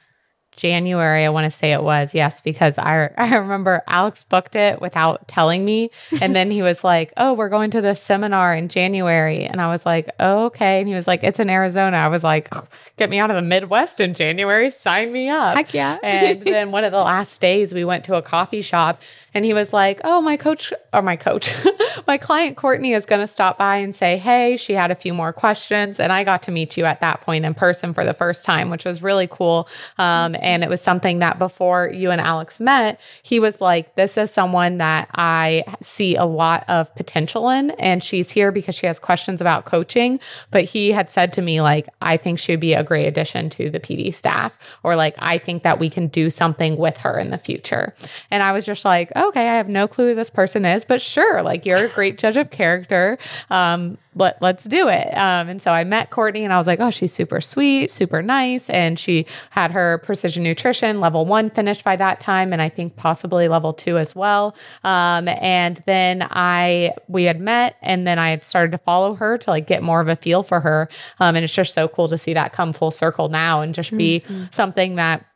January, I want to say it was, yes, because I I remember Alex booked it without telling me. And then he was like, Oh, we're going to this seminar in January. And I was like, oh, okay. And he was like, It's in Arizona. I was like, oh, Get me out of the Midwest in January. Sign me up. Heck yeah. and then one of the last days we went to a coffee shop and he was like, Oh, my coach or my coach, my client Kortney is going to stop by and say, Hey, she had a few more questions. And I got to meet you at that point in person for the first time, which was really cool. Um, and it was something that before you and Alex met, he was like, This is someone that I see a lot of potential in. And she's here because she has questions about coaching. But he had said to me, like, I think she'd be a great addition to the PD staff, or like, I think that we can do something with her in the future. And I was just like, Okay, I have no clue who this person is, but sure, like, you're a great judge of character. Um, let, let's do it. Um, and so I met Kortney and I was like, oh, she's super sweet, super nice. And she had her precision nutrition level one finished by that time. And I think possibly level two as well. Um, and then I, we had met and then I started to follow her to like get more of a feel for her. Um, and it's just so cool to see that come full circle now and just be mm-hmm. something that,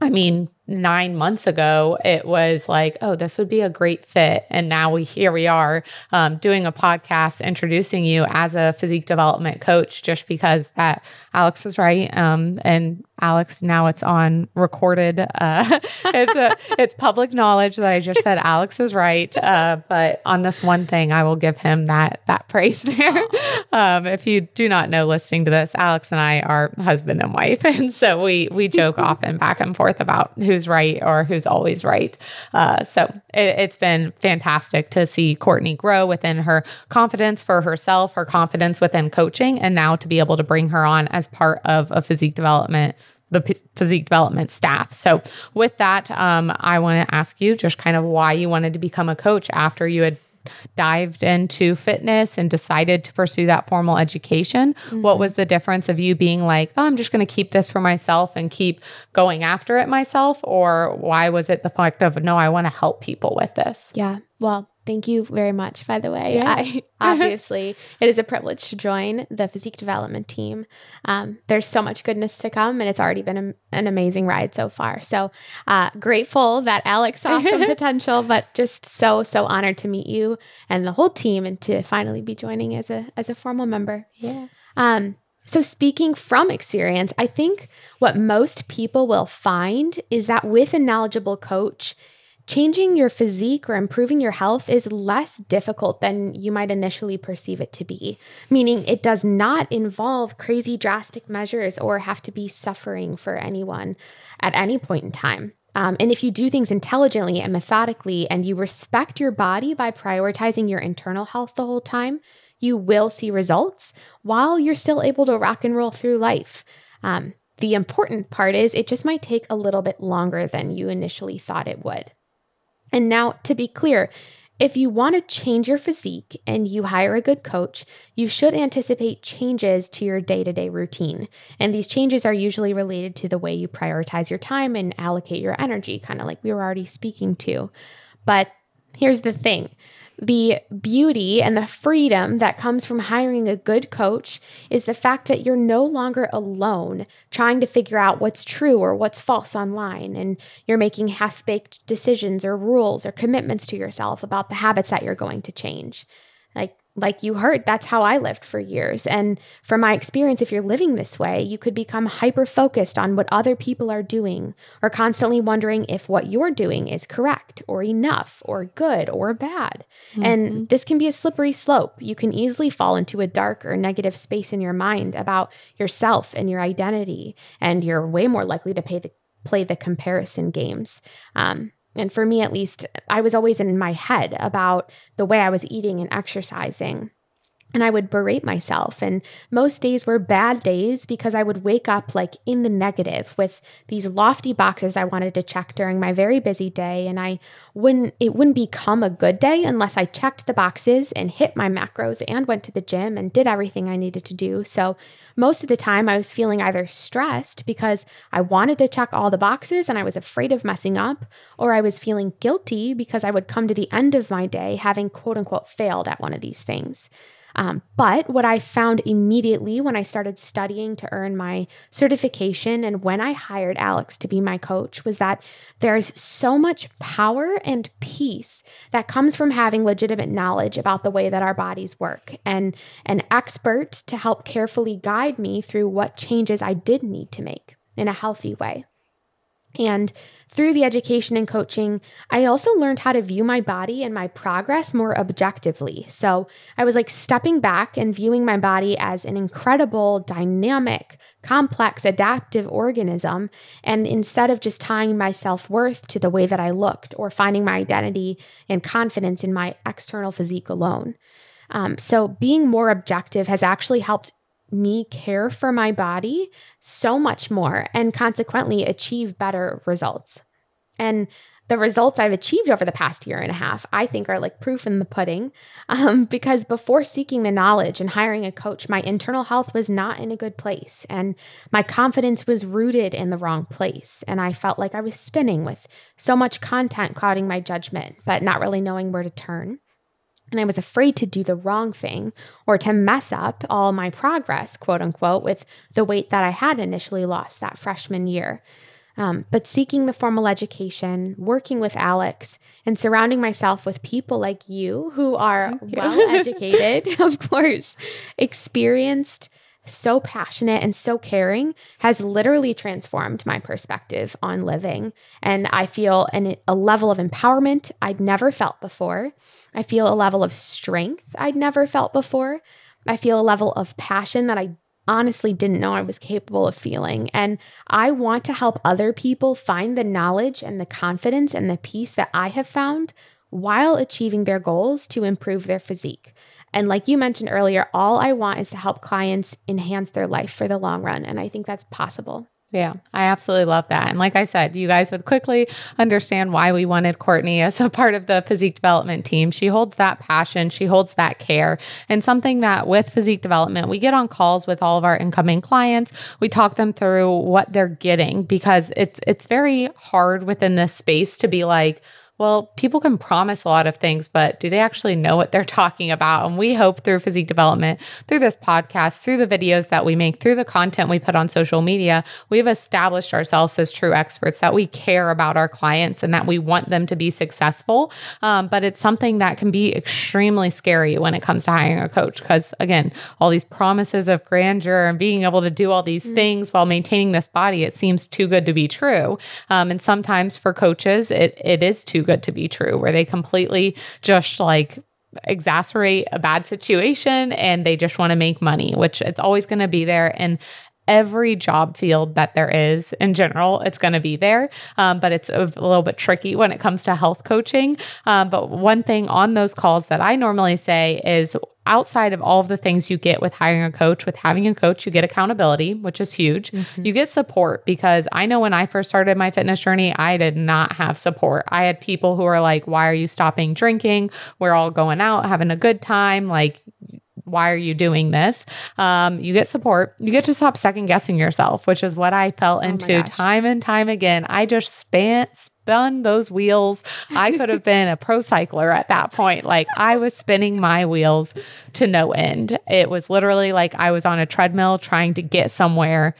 I mean, nine months ago, it was like, oh, this would be a great fit. And now we here we are um, doing a podcast introducing you as a physique development coach, just because that Alex was right. Um, and Alex, now it's on recorded. Uh, it's a, it's public knowledge that I just said Alex is right. Uh, but on this one thing, I will give him that that praise there. Um, if you do not know, listening to this, Alex and I are husband and wife, and so we we joke often back and forth about who who's right or who's always right. Uh, so it, it's been fantastic to see Kortney grow within her confidence for herself, her confidence within coaching, and now to be able to bring her on as part of a physique development the physique development staff. So, with that, um, I want to ask you just kind of why you wanted to become a coach after you had dived into fitness and decided to pursue that formal education? Mm-hmm. What was the difference of you being like, oh, I'm just going to keep this for myself and keep going after it myself? Or why was it the fact of, no, I want to help people with this? Yeah. Well, Thank you very much, by the way. Yeah. I obviously it is a privilege to join the physique development team. Um, there's so much goodness to come, and it's already been a, an amazing ride so far. So uh, grateful that Alex saw some potential, but just so so honored to meet you and the whole team, and to finally be joining as a as a formal member. Yeah. Um, so, speaking from experience, I think what most people will find is that with a knowledgeable coach, changing your physique or improving your health is less difficult than you might initially perceive it to be, meaning it does not involve crazy drastic measures or have to be suffering for anyone at any point in time. Um, and if you do things intelligently and methodically and you respect your body by prioritizing your internal health the whole time, you will see results while you're still able to rock and roll through life. Um, the important part is it just might take a little bit longer than you initially thought it would. And now, to be clear, if you want to change your physique and you hire a good coach, you should anticipate changes to your day to day routine. And these changes are usually related to the way you prioritize your time and allocate your energy, kind of like we were already speaking to. But here's the thing the beauty and the freedom that comes from hiring a good coach is the fact that you're no longer alone trying to figure out what's true or what's false online. And you're making half baked decisions or rules or commitments to yourself about the habits that you're going to change. Like, you heard, that's how I lived for years. And from my experience, if you're living this way, you could become hyper focused on what other people are doing or constantly wondering if what you're doing is correct or enough or good or bad. Mm-hmm. And this can be a slippery slope. You can easily fall into a dark or negative space in your mind about yourself and your identity. And you're way more likely to pay the, play the comparison games. Um, and for me, at least, I was always in my head about the way I was eating and exercising. And I would berate myself. And most days were bad days because I would wake up like in the negative with these lofty boxes I wanted to check during my very busy day. And I wouldn't, it wouldn't become a good day unless I checked the boxes and hit my macros and went to the gym and did everything I needed to do. So most of the time, I was feeling either stressed because I wanted to check all the boxes and I was afraid of messing up, or I was feeling guilty because I would come to the end of my day having quote unquote failed at one of these things. Um, but what I found immediately when I started studying to earn my certification and when I hired Alex to be my coach was that there is so much power and peace that comes from having legitimate knowledge about the way that our bodies work and an expert to help carefully guide me through what changes I did need to make in a healthy way. And through the education and coaching, I also learned how to view my body and my progress more objectively. So I was like stepping back and viewing my body as an incredible, dynamic, complex, adaptive organism. And instead of just tying my self worth to the way that I looked or finding my identity and confidence in my external physique alone. Um, so, being more objective has actually helped me care for my body so much more and consequently achieve better results. And the results I've achieved over the past year and a half, I think, are like proof in the pudding. Um, because before seeking the knowledge and hiring a coach, my internal health was not in a good place. And my confidence was rooted in the wrong place. And I felt like I was spinning with so much content clouding my judgment, but not really knowing where to turn and I was afraid to do the wrong thing or to mess up all my progress, quote unquote, with the weight that I had initially lost that freshman year. Um, but seeking the formal education, working with Alex, and surrounding myself with people like you who are well educated, of course, experienced, so passionate and so caring has literally transformed my perspective on living. And I feel an, a level of empowerment I'd never felt before. I feel a level of strength I'd never felt before. I feel a level of passion that I honestly didn't know I was capable of feeling. And I want to help other people find the knowledge and the confidence and the peace that I have found while achieving their goals to improve their physique. And like you mentioned earlier, all I want is to help clients enhance their life for the long run. And I think that's possible. Yeah, I absolutely love that. And like I said, you guys would quickly understand why we wanted Kortney as a part of the physique development team. She holds that passion, she holds that care, and something that with physique development, we get on calls with all of our incoming clients. We talk them through what they're getting because it's it's very hard within this space to be like, well, people can promise a lot of things, but do they actually know what they're talking about? And we hope through physique development, through this podcast, through the videos that we make, through the content we put on social media, we've established ourselves as true experts that we care about our clients and that we want them to be successful. Um, but it's something that can be extremely scary when it comes to hiring a coach because, again, all these promises of grandeur and being able to do all these mm. things while maintaining this body, it seems too good to be true. Um, and sometimes for coaches, it, it is too good to be true, where they completely just like exacerbate a bad situation and they just want to make money, which it's always going to be there. And every job field that there is in general, it's going to be there. Um, but it's a, little bit tricky when it comes to health coaching. Um, but one thing on those calls that I normally say is outside of all of the things you get with hiring a coach, with having a coach, you get accountability, which is huge. Mm-hmm. You get support because I know when I first started my fitness journey, I did not have support. I had people who are like, Why are you stopping drinking? We're all going out, having a good time. Like, why are you doing this? Um, you get support. You get to stop second guessing yourself, which is what I fell oh into oh time and time again. I just span, spun those wheels. I could have been a pro cycler at that point. Like I was spinning my wheels to no end. It was literally like I was on a treadmill trying to get somewhere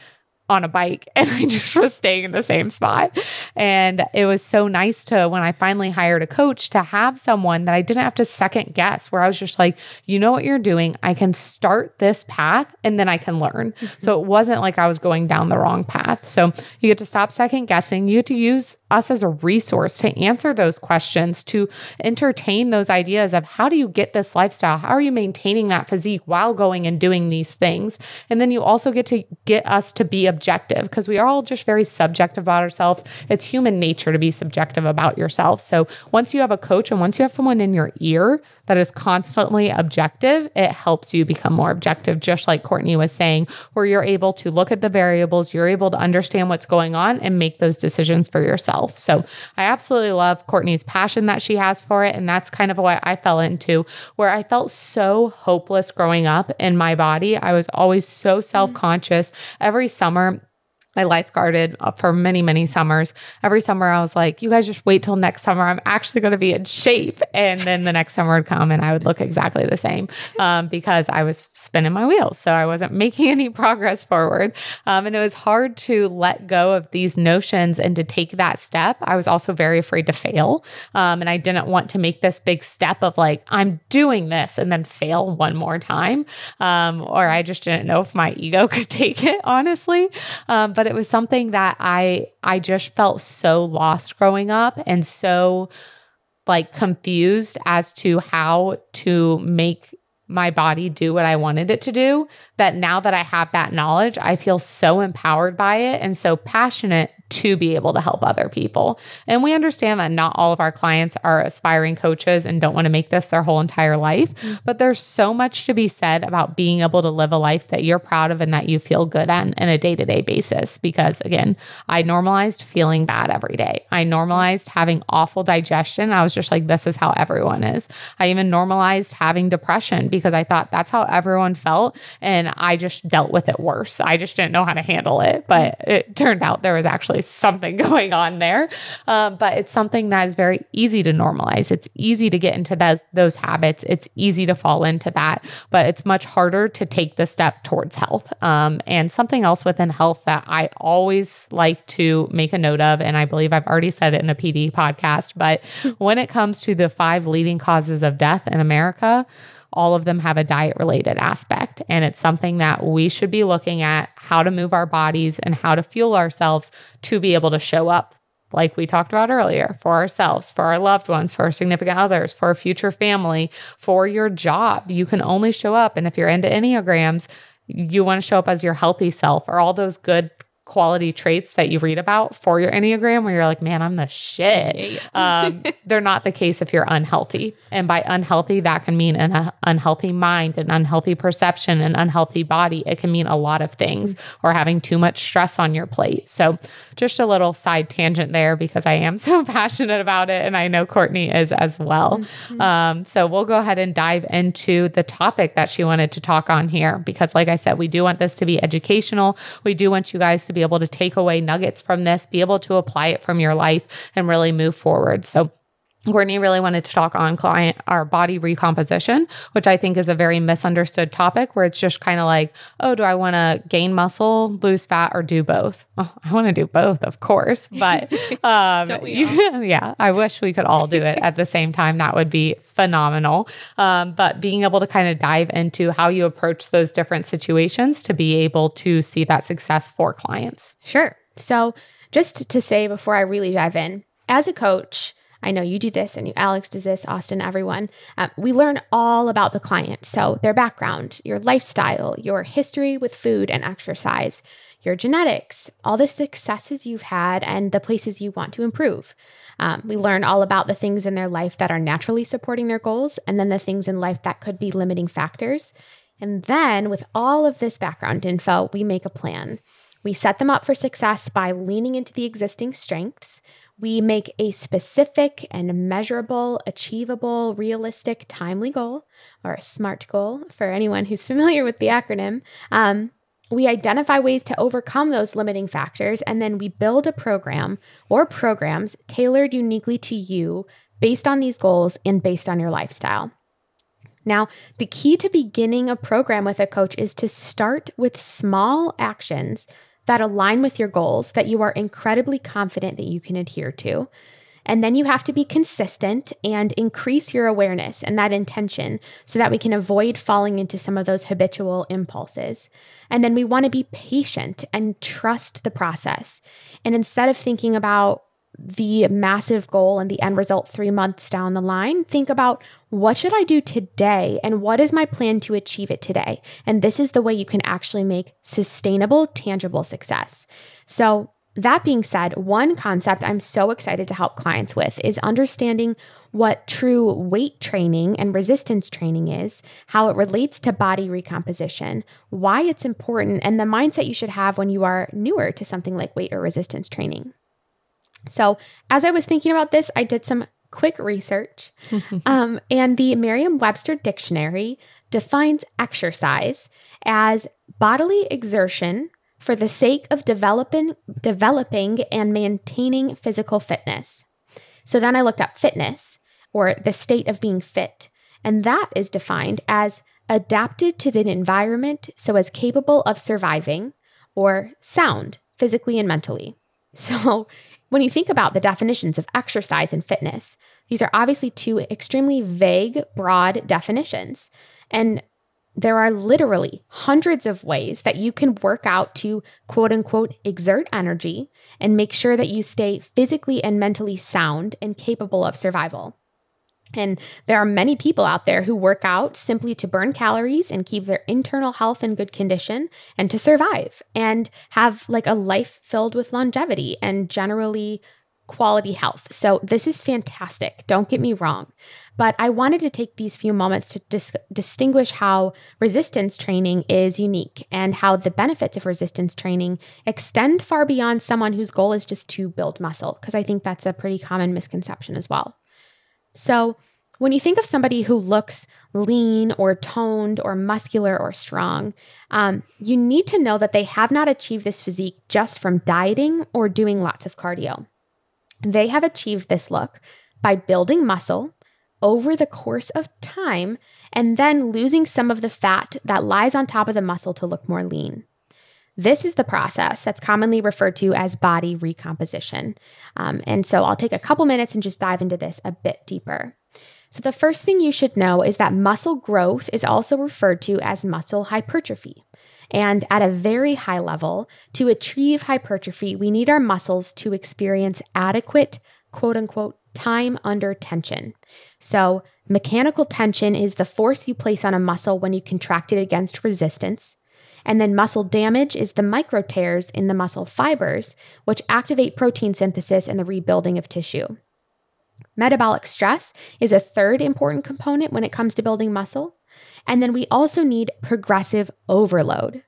on a bike and I just was staying in the same spot. And it was so nice to, when I finally hired a coach, to have someone that I didn't have to second guess, where I was just like, you know what you're doing. I can start this path and then I can learn. Mm-hmm. So it wasn't like I was going down the wrong path. So you get to stop second guessing. You get to use us as a resource to answer those questions, to entertain those ideas of how do you get this lifestyle? How are you maintaining that physique while going and doing these things? And then you also get to get us to be objective because we are all just very subjective about ourselves. It's human nature to be subjective about yourself. So once you have a coach and once you have someone in your ear that is constantly objective, it helps you become more objective, just like Kortney was saying, where you're able to look at the variables, you're able to understand what's going on and make those decisions for yourself. So I absolutely love Kortney's passion that she has for it. And that's kind of what I fell into, where I felt so hopeless growing up in my body. I was always so self conscious. Every summer, I lifeguarded uh, for many, many summers. Every summer, I was like, you guys just wait till next summer. I'm actually going to be in shape. And then the next summer would come and I would look exactly the same um, because I was spinning my wheels. So I wasn't making any progress forward. Um, and it was hard to let go of these notions and to take that step. I was also very afraid to fail. Um, and I didn't want to make this big step of like, I'm doing this and then fail one more time. Um, or I just didn't know if my ego could take it, honestly. Um, but it was something that I I just felt so lost growing up and so like confused as to how to make my body do what I wanted it to do that now that I have that knowledge, I feel so empowered by it and so passionate to be able to help other people. And we understand that not all of our clients are aspiring coaches and don't want to make this their whole entire life, but there's so much to be said about being able to live a life that you're proud of and that you feel good on in a day-to-day basis because again, I normalized feeling bad every day. I normalized having awful digestion. I was just like this is how everyone is. I even normalized having depression because I thought that's how everyone felt and I just dealt with it worse. I just didn't know how to handle it, but it turned out there was actually something going on there. Um, but it's something that is very easy to normalize. It's easy to get into those, those habits. It's easy to fall into that, but it's much harder to take the step towards health. Um, and something else within health that I always like to make a note of, and I believe I've already said it in a PD podcast, but when it comes to the five leading causes of death in America, all of them have a diet related aspect. And it's something that we should be looking at how to move our bodies and how to fuel ourselves to be able to show up, like we talked about earlier, for ourselves, for our loved ones, for our significant others, for our future family, for your job. You can only show up. And if you're into Enneagrams, you want to show up as your healthy self or all those good quality traits that you read about for your Enneagram where you're like, man, I'm the shit. um, they're not the case if you're unhealthy. And by unhealthy, that can mean an uh, unhealthy mind, an unhealthy perception, an unhealthy body. It can mean a lot of things or having too much stress on your plate. So, just a little side tangent there because I am so passionate about it. And I know Kortney is as well. Mm-hmm. Um, so, we'll go ahead and dive into the topic that she wanted to talk on here because, like I said, we do want this to be educational. We do want you guys to be be able to take away nuggets from this, be able to apply it from your life and really move forward. So, Kortney really wanted to talk on client our body recomposition, which I think is a very misunderstood topic where it's just kind of like, oh, do I want to gain muscle, lose fat, or do both? Well, I want to do both, of course. But um, yeah, I wish we could all do it at the same time. That would be phenomenal. Um, but being able to kind of dive into how you approach those different situations to be able to see that success for clients. Sure. So, just to say before I really dive in, as a coach, I know you do this and you, Alex does this, Austin, everyone. Um, we learn all about the client. So, their background, your lifestyle, your history with food and exercise, your genetics, all the successes you've had, and the places you want to improve. Um, we learn all about the things in their life that are naturally supporting their goals, and then the things in life that could be limiting factors. And then, with all of this background info, we make a plan. We set them up for success by leaning into the existing strengths. We make a specific and measurable, achievable, realistic, timely goal, or a SMART goal for anyone who's familiar with the acronym. Um, we identify ways to overcome those limiting factors, and then we build a program or programs tailored uniquely to you based on these goals and based on your lifestyle. Now, the key to beginning a program with a coach is to start with small actions that align with your goals that you are incredibly confident that you can adhere to. And then you have to be consistent and increase your awareness and that intention so that we can avoid falling into some of those habitual impulses. And then we want to be patient and trust the process. And instead of thinking about the massive goal and the end result three months down the line, think about what should I do today and what is my plan to achieve it today? And this is the way you can actually make sustainable, tangible success. So, that being said, one concept I'm so excited to help clients with is understanding what true weight training and resistance training is, how it relates to body recomposition, why it's important, and the mindset you should have when you are newer to something like weight or resistance training. So, as I was thinking about this, I did some quick research, um, and the Merriam Webster Dictionary defines exercise as bodily exertion for the sake of developing, developing and maintaining physical fitness. So then I looked up fitness or the state of being fit, and that is defined as adapted to the environment so as capable of surviving or sound physically and mentally. So when you think about the definitions of exercise and fitness, these are obviously two extremely vague, broad definitions. And there are literally hundreds of ways that you can work out to quote unquote exert energy and make sure that you stay physically and mentally sound and capable of survival. And there are many people out there who work out simply to burn calories and keep their internal health in good condition and to survive and have like a life filled with longevity and generally quality health. So, this is fantastic. Don't get me wrong. But I wanted to take these few moments to dis- distinguish how resistance training is unique and how the benefits of resistance training extend far beyond someone whose goal is just to build muscle, because I think that's a pretty common misconception as well. So, when you think of somebody who looks lean or toned or muscular or strong, um, you need to know that they have not achieved this physique just from dieting or doing lots of cardio. They have achieved this look by building muscle over the course of time and then losing some of the fat that lies on top of the muscle to look more lean. This is the process that's commonly referred to as body recomposition. Um, and so I'll take a couple minutes and just dive into this a bit deeper. So, the first thing you should know is that muscle growth is also referred to as muscle hypertrophy. And at a very high level, to achieve hypertrophy, we need our muscles to experience adequate, quote unquote, time under tension. So, mechanical tension is the force you place on a muscle when you contract it against resistance. And then muscle damage is the micro tears in the muscle fibers, which activate protein synthesis and the rebuilding of tissue. Metabolic stress is a third important component when it comes to building muscle. And then we also need progressive overload.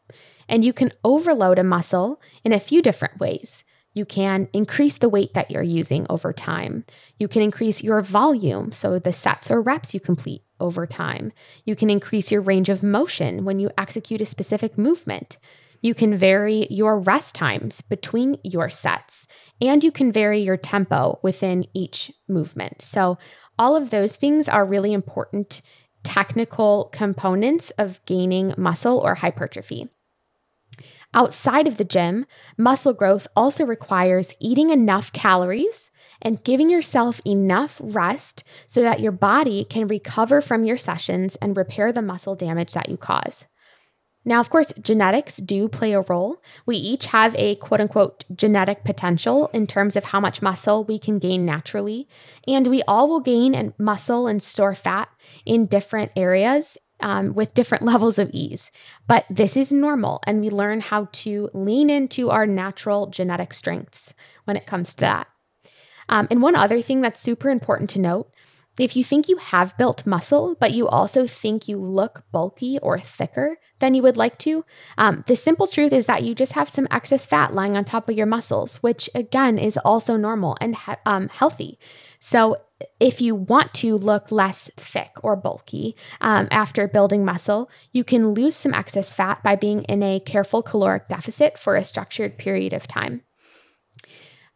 And you can overload a muscle in a few different ways. You can increase the weight that you're using over time. You can increase your volume, so the sets or reps you complete over time. You can increase your range of motion when you execute a specific movement. You can vary your rest times between your sets, and you can vary your tempo within each movement. So, all of those things are really important technical components of gaining muscle or hypertrophy. Outside of the gym, muscle growth also requires eating enough calories and giving yourself enough rest so that your body can recover from your sessions and repair the muscle damage that you cause. Now, of course, genetics do play a role. We each have a quote unquote genetic potential in terms of how much muscle we can gain naturally. And we all will gain muscle and store fat in different areas um, with different levels of ease. But this is normal, and we learn how to lean into our natural genetic strengths when it comes to that. Um, and one other thing that's super important to note if you think you have built muscle, but you also think you look bulky or thicker than you would like to, um, the simple truth is that you just have some excess fat lying on top of your muscles, which again is also normal and he- um, healthy. So, if you want to look less thick or bulky um, after building muscle, you can lose some excess fat by being in a careful caloric deficit for a structured period of time.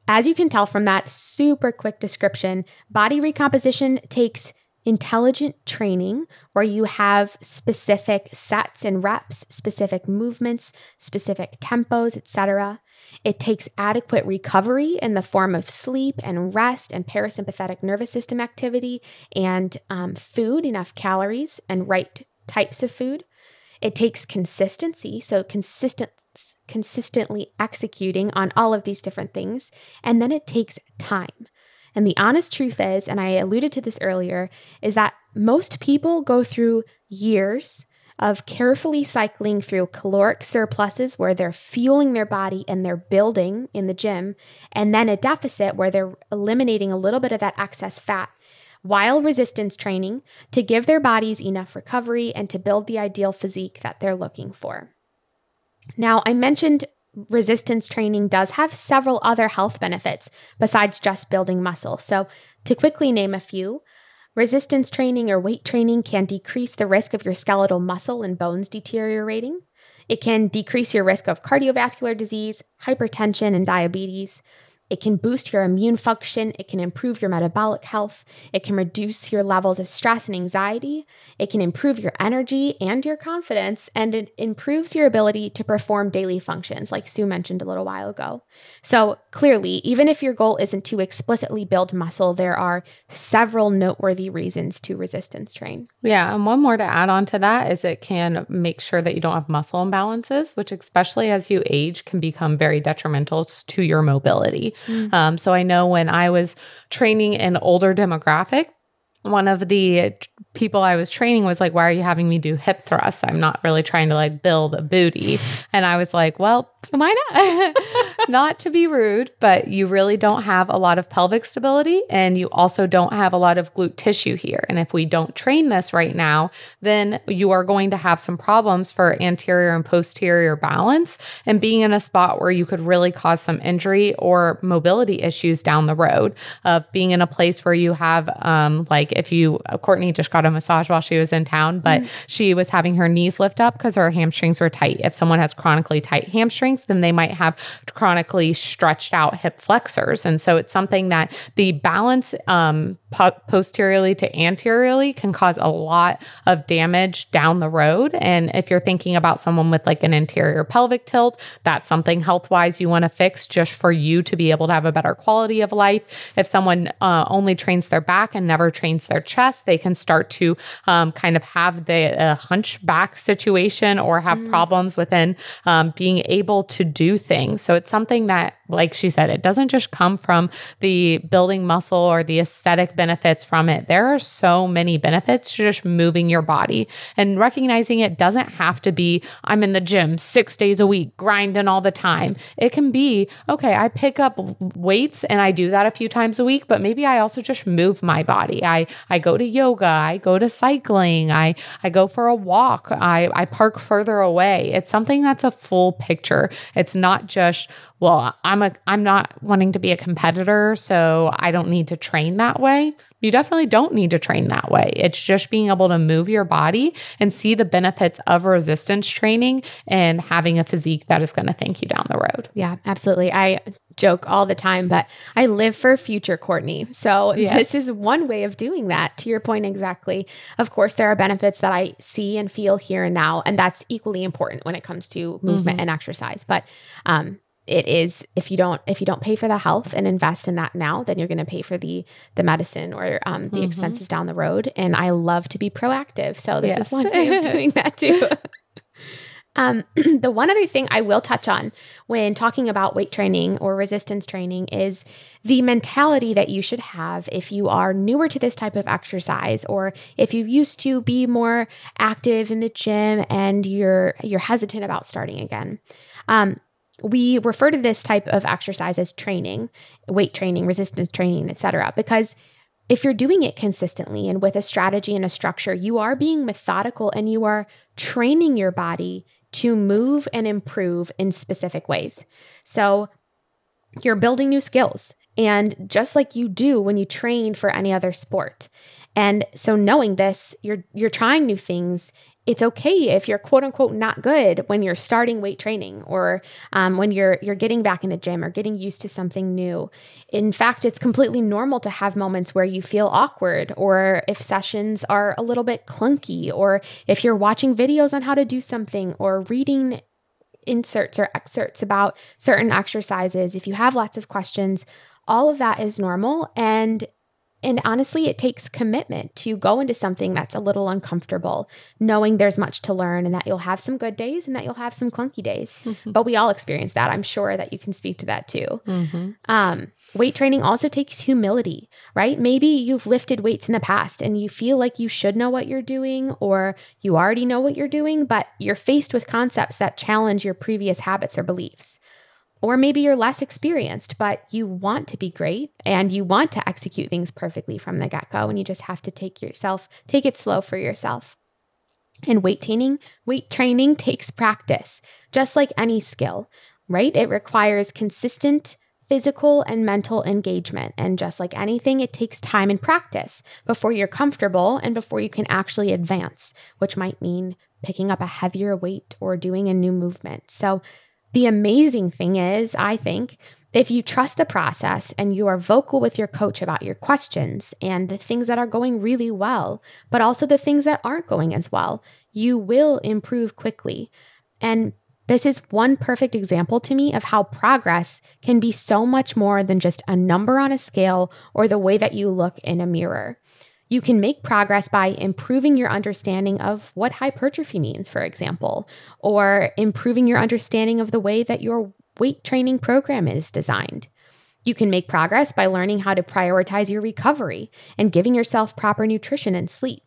As you can tell from that super quick description, body recomposition takes intelligent training where you have specific sets and reps, specific movements, specific tempos, etc. It takes adequate recovery in the form of sleep and rest and parasympathetic nervous system activity and um, food, enough calories and right types of food. It takes consistency, so consistent, consistently executing on all of these different things. And then it takes time. And the honest truth is, and I alluded to this earlier, is that most people go through years of carefully cycling through caloric surpluses where they're fueling their body and they're building in the gym, and then a deficit where they're eliminating a little bit of that excess fat while resistance training to give their bodies enough recovery and to build the ideal physique that they're looking for. Now, I mentioned resistance training does have several other health benefits besides just building muscle. So, to quickly name a few, resistance training or weight training can decrease the risk of your skeletal muscle and bones deteriorating. It can decrease your risk of cardiovascular disease, hypertension, and diabetes. It can boost your immune function. It can improve your metabolic health. It can reduce your levels of stress and anxiety. It can improve your energy and your confidence. And it improves your ability to perform daily functions, like Sue mentioned a little while ago. So, clearly, even if your goal isn't to explicitly build muscle, there are several noteworthy reasons to resistance train. Yeah. And one more to add on to that is it can make sure that you don't have muscle imbalances, which, especially as you age, can become very detrimental to your mobility. Mm. Um, so I know when I was training an older demographic, one of the people I was training was like, Why are you having me do hip thrusts? I'm not really trying to like build a booty. And I was like, Well, why not? not to be rude, but you really don't have a lot of pelvic stability and you also don't have a lot of glute tissue here. And if we don't train this right now, then you are going to have some problems for anterior and posterior balance and being in a spot where you could really cause some injury or mobility issues down the road of being in a place where you have um like if you uh, Kortney just got a massage while she was in town, but mm. she was having her knees lift up because her hamstrings were tight. If someone has chronically tight hamstrings, then they might have chronically stretched out hip flexors. And so it's something that the balance um, po- posteriorly to anteriorly can cause a lot of damage down the road. And if you're thinking about someone with like an anterior pelvic tilt, that's something health wise you want to fix just for you to be able to have a better quality of life. If someone uh, only trains their back and never trains their chest, they can start to um, kind of have the uh, hunchback situation or have mm. problems within um, being able to do things. So it's something that, like she said, it doesn't just come from the building muscle or the aesthetic benefits from it. There are so many benefits to just moving your body and recognizing it doesn't have to be, I'm in the gym six days a week, grinding all the time. It can be, okay, I pick up weights and I do that a few times a week, but maybe I also just move my body. I, I go to yoga, I go to cycling, I, I go for a walk, I, I park further away. It's something that's a full picture. It's not just, well, I'm a I'm not wanting to be a competitor, so I don't need to train that way. You definitely don't need to train that way. It's just being able to move your body and see the benefits of resistance training and having a physique that is going to thank you down the road. Yeah, absolutely. I joke all the time, but I live for future Kortney. So yes. this is one way of doing that. To your point exactly. Of course, there are benefits that I see and feel here and now, and that's equally important when it comes to movement mm-hmm. and exercise. But um, it is if you don't if you don't pay for the health and invest in that now then you're going to pay for the the medicine or um, the mm-hmm. expenses down the road and i love to be proactive so this yes. is one way of doing that too um, the one other thing i will touch on when talking about weight training or resistance training is the mentality that you should have if you are newer to this type of exercise or if you used to be more active in the gym and you're you're hesitant about starting again um, we refer to this type of exercise as training, weight training, resistance training, etc. Because if you're doing it consistently and with a strategy and a structure, you are being methodical and you are training your body to move and improve in specific ways. So you're building new skills. And just like you do when you train for any other sport. And so knowing this, you're you're trying new things it's okay if you're quote unquote not good when you're starting weight training or um, when you're you're getting back in the gym or getting used to something new. In fact, it's completely normal to have moments where you feel awkward or if sessions are a little bit clunky or if you're watching videos on how to do something or reading inserts or excerpts about certain exercises, if you have lots of questions, all of that is normal and and honestly, it takes commitment to go into something that's a little uncomfortable, knowing there's much to learn and that you'll have some good days and that you'll have some clunky days. Mm-hmm. But we all experience that. I'm sure that you can speak to that too. Mm-hmm. Um, weight training also takes humility, right? Maybe you've lifted weights in the past and you feel like you should know what you're doing or you already know what you're doing, but you're faced with concepts that challenge your previous habits or beliefs. Or maybe you're less experienced, but you want to be great and you want to execute things perfectly from the get go. And you just have to take yourself, take it slow for yourself. And weight training, weight training takes practice, just like any skill, right? It requires consistent physical and mental engagement. And just like anything, it takes time and practice before you're comfortable and before you can actually advance, which might mean picking up a heavier weight or doing a new movement. So the amazing thing is, I think, if you trust the process and you are vocal with your coach about your questions and the things that are going really well, but also the things that aren't going as well, you will improve quickly. And this is one perfect example to me of how progress can be so much more than just a number on a scale or the way that you look in a mirror. You can make progress by improving your understanding of what hypertrophy means, for example, or improving your understanding of the way that your weight training program is designed. You can make progress by learning how to prioritize your recovery and giving yourself proper nutrition and sleep.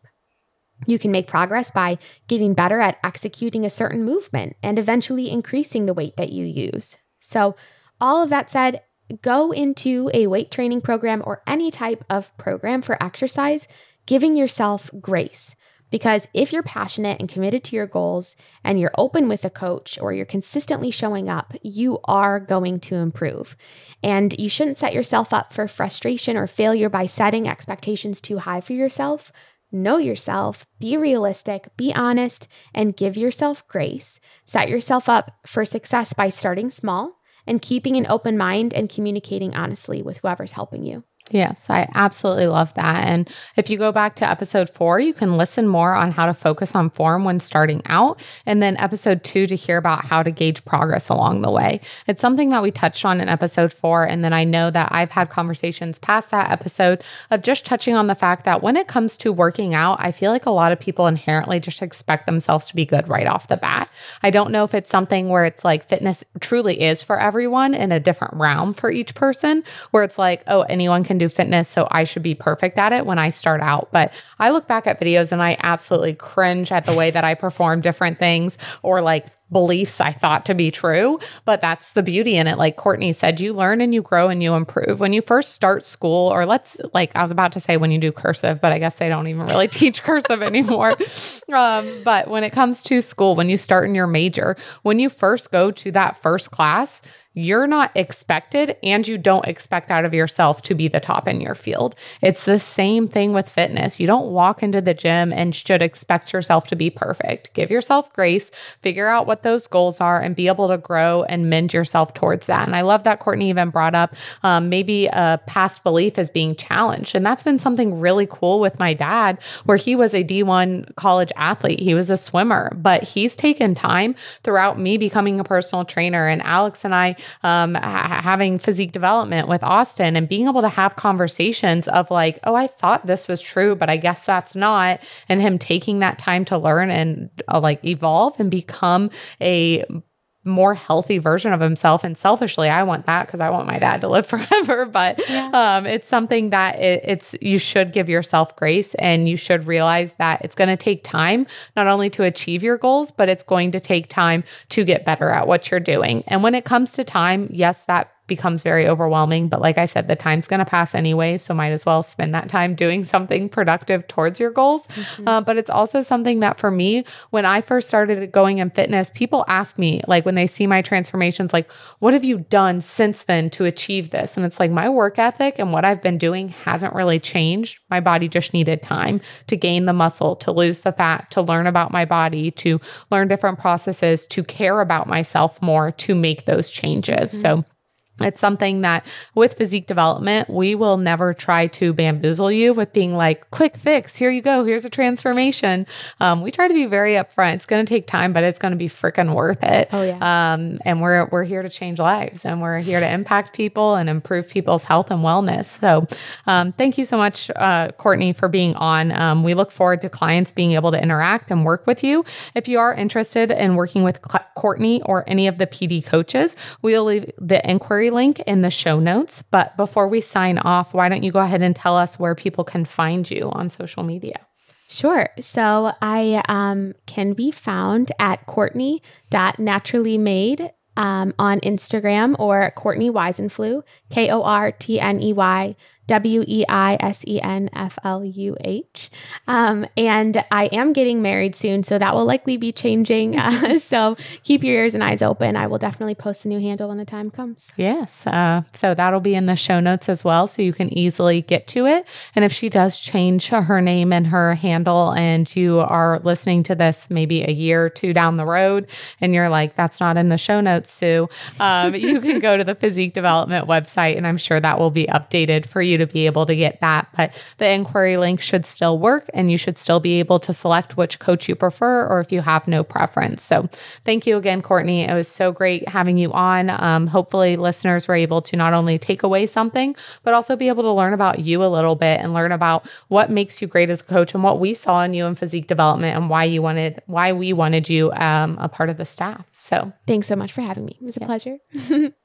You can make progress by getting better at executing a certain movement and eventually increasing the weight that you use. So, all of that said, go into a weight training program or any type of program for exercise, giving yourself grace. Because if you're passionate and committed to your goals and you're open with a coach or you're consistently showing up, you are going to improve. And you shouldn't set yourself up for frustration or failure by setting expectations too high for yourself. Know yourself, be realistic, be honest, and give yourself grace. Set yourself up for success by starting small and keeping an open mind and communicating honestly with whoever's helping you. Yes, I absolutely love that. And if you go back to episode four, you can listen more on how to focus on form when starting out. And then episode two to hear about how to gauge progress along the way. It's something that we touched on in episode four. And then I know that I've had conversations past that episode of just touching on the fact that when it comes to working out, I feel like a lot of people inherently just expect themselves to be good right off the bat. I don't know if it's something where it's like fitness truly is for everyone in a different realm for each person, where it's like, oh, anyone can do fitness, so I should be perfect at it when I start out. But I look back at videos and I absolutely cringe at the way that I perform different things or like beliefs I thought to be true. But that's the beauty in it. Like Kortney said, you learn and you grow and you improve. When you first start school, or let's like, I was about to say when you do cursive, but I guess they don't even really teach cursive anymore. Um, but when it comes to school, when you start in your major, when you first go to that first class, you're not expected and you don't expect out of yourself to be the top in your field. It's the same thing with fitness. You don't walk into the gym and should expect yourself to be perfect. Give yourself grace, figure out what those goals are, and be able to grow and mend yourself towards that. And I love that Kortney even brought up um, maybe a past belief as being challenged. And that's been something really cool with my dad, where he was a D1 college athlete, he was a swimmer, but he's taken time throughout me becoming a personal trainer. And Alex and I, um, ha- having physique development with Austin and being able to have conversations of like, oh, I thought this was true, but I guess that's not. And him taking that time to learn and uh, like evolve and become a more healthy version of himself. And selfishly, I want that because I want my dad to live forever. But yeah. um, it's something that it, it's you should give yourself grace and you should realize that it's going to take time not only to achieve your goals, but it's going to take time to get better at what you're doing. And when it comes to time, yes, that becomes very overwhelming. But like I said, the time's going to pass anyway. So might as well spend that time doing something productive towards your goals. Mm-hmm. Uh, but it's also something that for me, when I first started going in fitness, people ask me, like when they see my transformations, like, what have you done since then to achieve this? And it's like my work ethic and what I've been doing hasn't really changed. My body just needed time to gain the muscle, to lose the fat, to learn about my body, to learn different processes, to care about myself more, to make those changes. Mm-hmm. So it's something that with physique development, we will never try to bamboozle you with being like, quick fix, here you go, here's a transformation. Um, we try to be very upfront. It's going to take time, but it's going to be freaking worth it. Oh, yeah. Um, and we're, we're here to change lives and we're here to impact people and improve people's health and wellness. So um, thank you so much, uh, Kortney, for being on. Um, we look forward to clients being able to interact and work with you. If you are interested in working with Cl- Kortney or any of the PD coaches, we'll leave the inquiry link in the show notes. But before we sign off, why don't you go ahead and tell us where people can find you on social media? Sure. So I um, can be found at kortney.naturallymade um, on Instagram or Kortney Weisenfluh, K O R T N E Y W E I S E N F L U H. Um, and I am getting married soon, so that will likely be changing. Uh, so keep your ears and eyes open. I will definitely post a new handle when the time comes. Yes. Uh, so that'll be in the show notes as well, so you can easily get to it. And if she does change her name and her handle, and you are listening to this maybe a year or two down the road, and you're like, that's not in the show notes, Sue, um, you can go to the physique development website, and I'm sure that will be updated for you to be able to get that. But the inquiry link should still work and you should still be able to select which coach you prefer or if you have no preference. So thank you again, Kortney. It was so great having you on. Um, hopefully, listeners were able to not only take away something, but also be able to learn about you a little bit and learn about what makes you great as a coach and what we saw in you in physique development and why you wanted, why we wanted you um, a part of the staff. So thanks so much for having me. It was a yeah. pleasure.